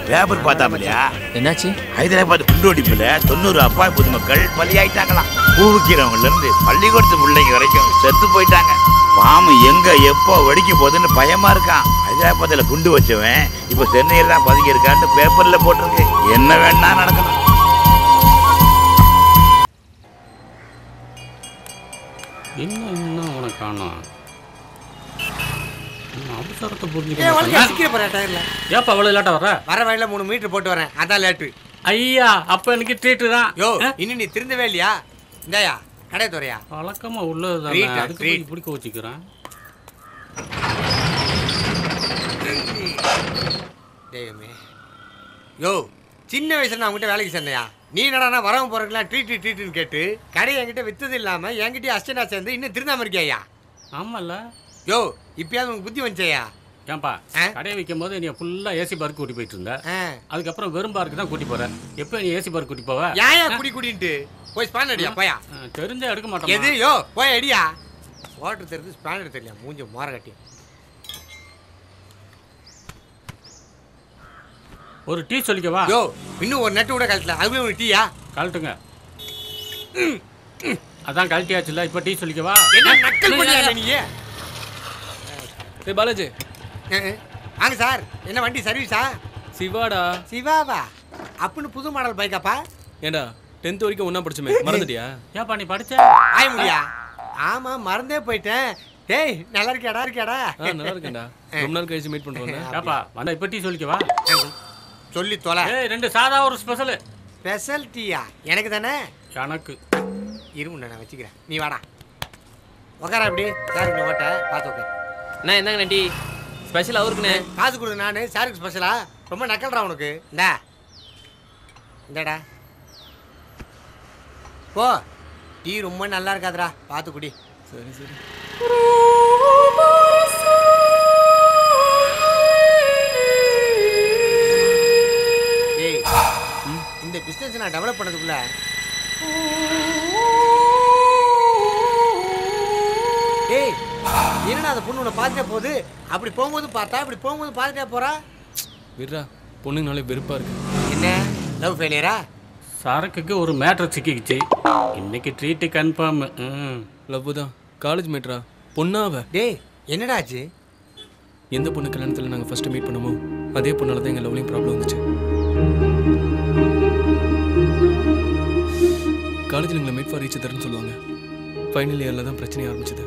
பேப்பர் பார்த்தாமலையா என்னாச்சு? ஹைதராபாத் குண்டோடிப்புல தொண்ணூறு அப்பாய் பொதுமக்கள் பலியாயிட்டாங்களாம். பூ விற்கிறவங்கல இருந்து பள்ளிக்கூடத்து பிள்ளைங்க வரைக்கும் செத்து போயிட்டாங்க. பாம்பு எங்க எப்போ வெடிக்க போகுதுன்னு பயமா இருக்கான். ஹைதராபாத்ல குண்டு வச்சவன் இப்ப சென்னையில் தான் பதுங்கி இருக்கான்னு பேப்பர்ல போட்டிருக்கு. என்ன வேணா நடக்கலாம். என்ன உனக்கு காணோம் அவசரத்தை புரிஞ்சுக்க ஏப்பா அவ்வளோ லேட்டாக வர வர வழியில மூணு மீட்டர் போட்டு வரேன். அதான் லேட்டு ஐயா அப்ப எனக்கு ட்ரீட்டு தான். யோ இன்னும் நீ திருந்தவே இல்லையா? இந்தாயா கடை துறையா? வழக்கமா உள்ளது அதுக்கு இப்படி கோச்சிக்கிறேன் தெய்வமே. யோ சின்ன வயசுல நான் உங்ககிட்ட வேலைக்கு சேர்ந்தயா நீ என்னடா வரவன் போறதுக்குலாம் ட்ரீட் ட்ரீட்னு கேட்டு கடையை என்கிட்ட வித்தது இல்லாம என்கிட்டயே அஸ்டனா சேர்ந்து இன்னும் திருந்தாம இருக்கியா ஆமால்ல. யோ இப்பயாவது உனக்கு புத்தி வந்துச்சையா? ஏன்பா கடையை வைக்கும் போது நீ ஃபுல்லா ஏசி பார்க்கு கூட்டி போயிட்டு இருந்த. அதுக்கப்புறம் வெறும் பார்க்கு தான் கூட்டி போற. எப்போ நீ ஏசி பார்க் கூட்டி போவ? ஏன் குடி குடின்ட்டு? போய் ஸ்பான் அடியா போயா? தெரிஞ்சா எடுக்க மாட்டோம் எது? யோ போய் அடியா? ஓட்டர் தெரிஞ்சு ஸ்பான் தெரியல மூஞ்சி மாற கட்டி ஒரு டீ சொல்லிக்கவா? யோ இன்னும் ஒரு நட்டு கூட கழட்டல. அதுவே ஒரு டீயா? கழட்டுங்க. அதான் கழட்டியாச்சுல இப்போ டீ சொல்லிக்கவா? என்ன நக்கல் பண்ணியா நீ? ஏய் பாலாஜி. வாங்க சார். என்ன வண்டி சர்வீஸா? சிவாடா. சிவாவா? அப்படின்னு புது மாடல் பைக்காப்பா? ஏண்டா டென்த் வரைக்கும் ஒண்ணா படிச்சுமே? மறந்துட்டியா? ஏன்பா நீ படிச்ச? ஆய முடியா? ஆமா மறந்தே போயிட்டேன். டேய் நல்லா இருக்கியாடா இருக்கியாடா? ஆ நல்லா இருக்கேன்டா. ரொம்ப நாள் கழிச்சு மீட் பண்றோம்ல. ஏப்பா. வந்தா இப்போ டீ சொல்லிக்கவா? சொல்லி தொலை. ஏய் ரெண்டு சாதா ஒரு ஸ்பெஷல் ஸ்பெஷல் டீயா எனக்கு தானே? எனக்கு. இருமுண்ணா நான் வச்சுக்கிறேன். நீ வாடா. உக்காரா இப்படி. சார் இந்த ஓட்ட பார்த்து உட்கார் நான் என்னங்க டீ ஸ்பெஷல் அவருக்குண்ணே. காசு கொடு நான். சாருக்கு ஸ்பெஷலா ரொம்ப நக்கல்றா உனக்கு. இந்தா. இந்தாடா. போ. டீ ரொம்ப நல்லா இருக்காதுடா. பார்த்து குடி. சரி சரி. பிஸ்னஸ் நான் டெவலப் பண்ணதுக்குள்ள ஏய் என்னடா அந்த பொண்ணு உன்னை பார்த்துட்டே போகுது? அப்படி போகும்போது பார்த்தா அப்படி போகும்போது பார்த்துட்டே போறா? விட்றா பொண்ணுங்கனாலே வெறுப்பா இருக்கு. என்ன? லவ் ஃபெயிலியரா சரக்குக்கு ஒரு மேட்ரு சிக்கிக்கிச்சு. இன்னைக்கு ட்ரீட்டு கன்ஃபார்ம் லவ் தான். காலேஜ் மேட்ரா பொண்ணாவ. டேய் என்னடா ஆச்சு? எந்த பொண்ணு கல்யாணத்தில் நாங்கள் ஃபர்ஸ்ட் மீட் பண்ணமோ அதே பொண்ணால தான் எங்கள் லவ்லையும் ப்ராப்ளம் வந்துச்சு. காலேஜில் எங்களை மேட் ஃபார் ரீச் தரேன்னு சொல்லுவாங்க. ஃபைனல் இயரில் தான் பிரச்சனை ஆரம்பிச்சது.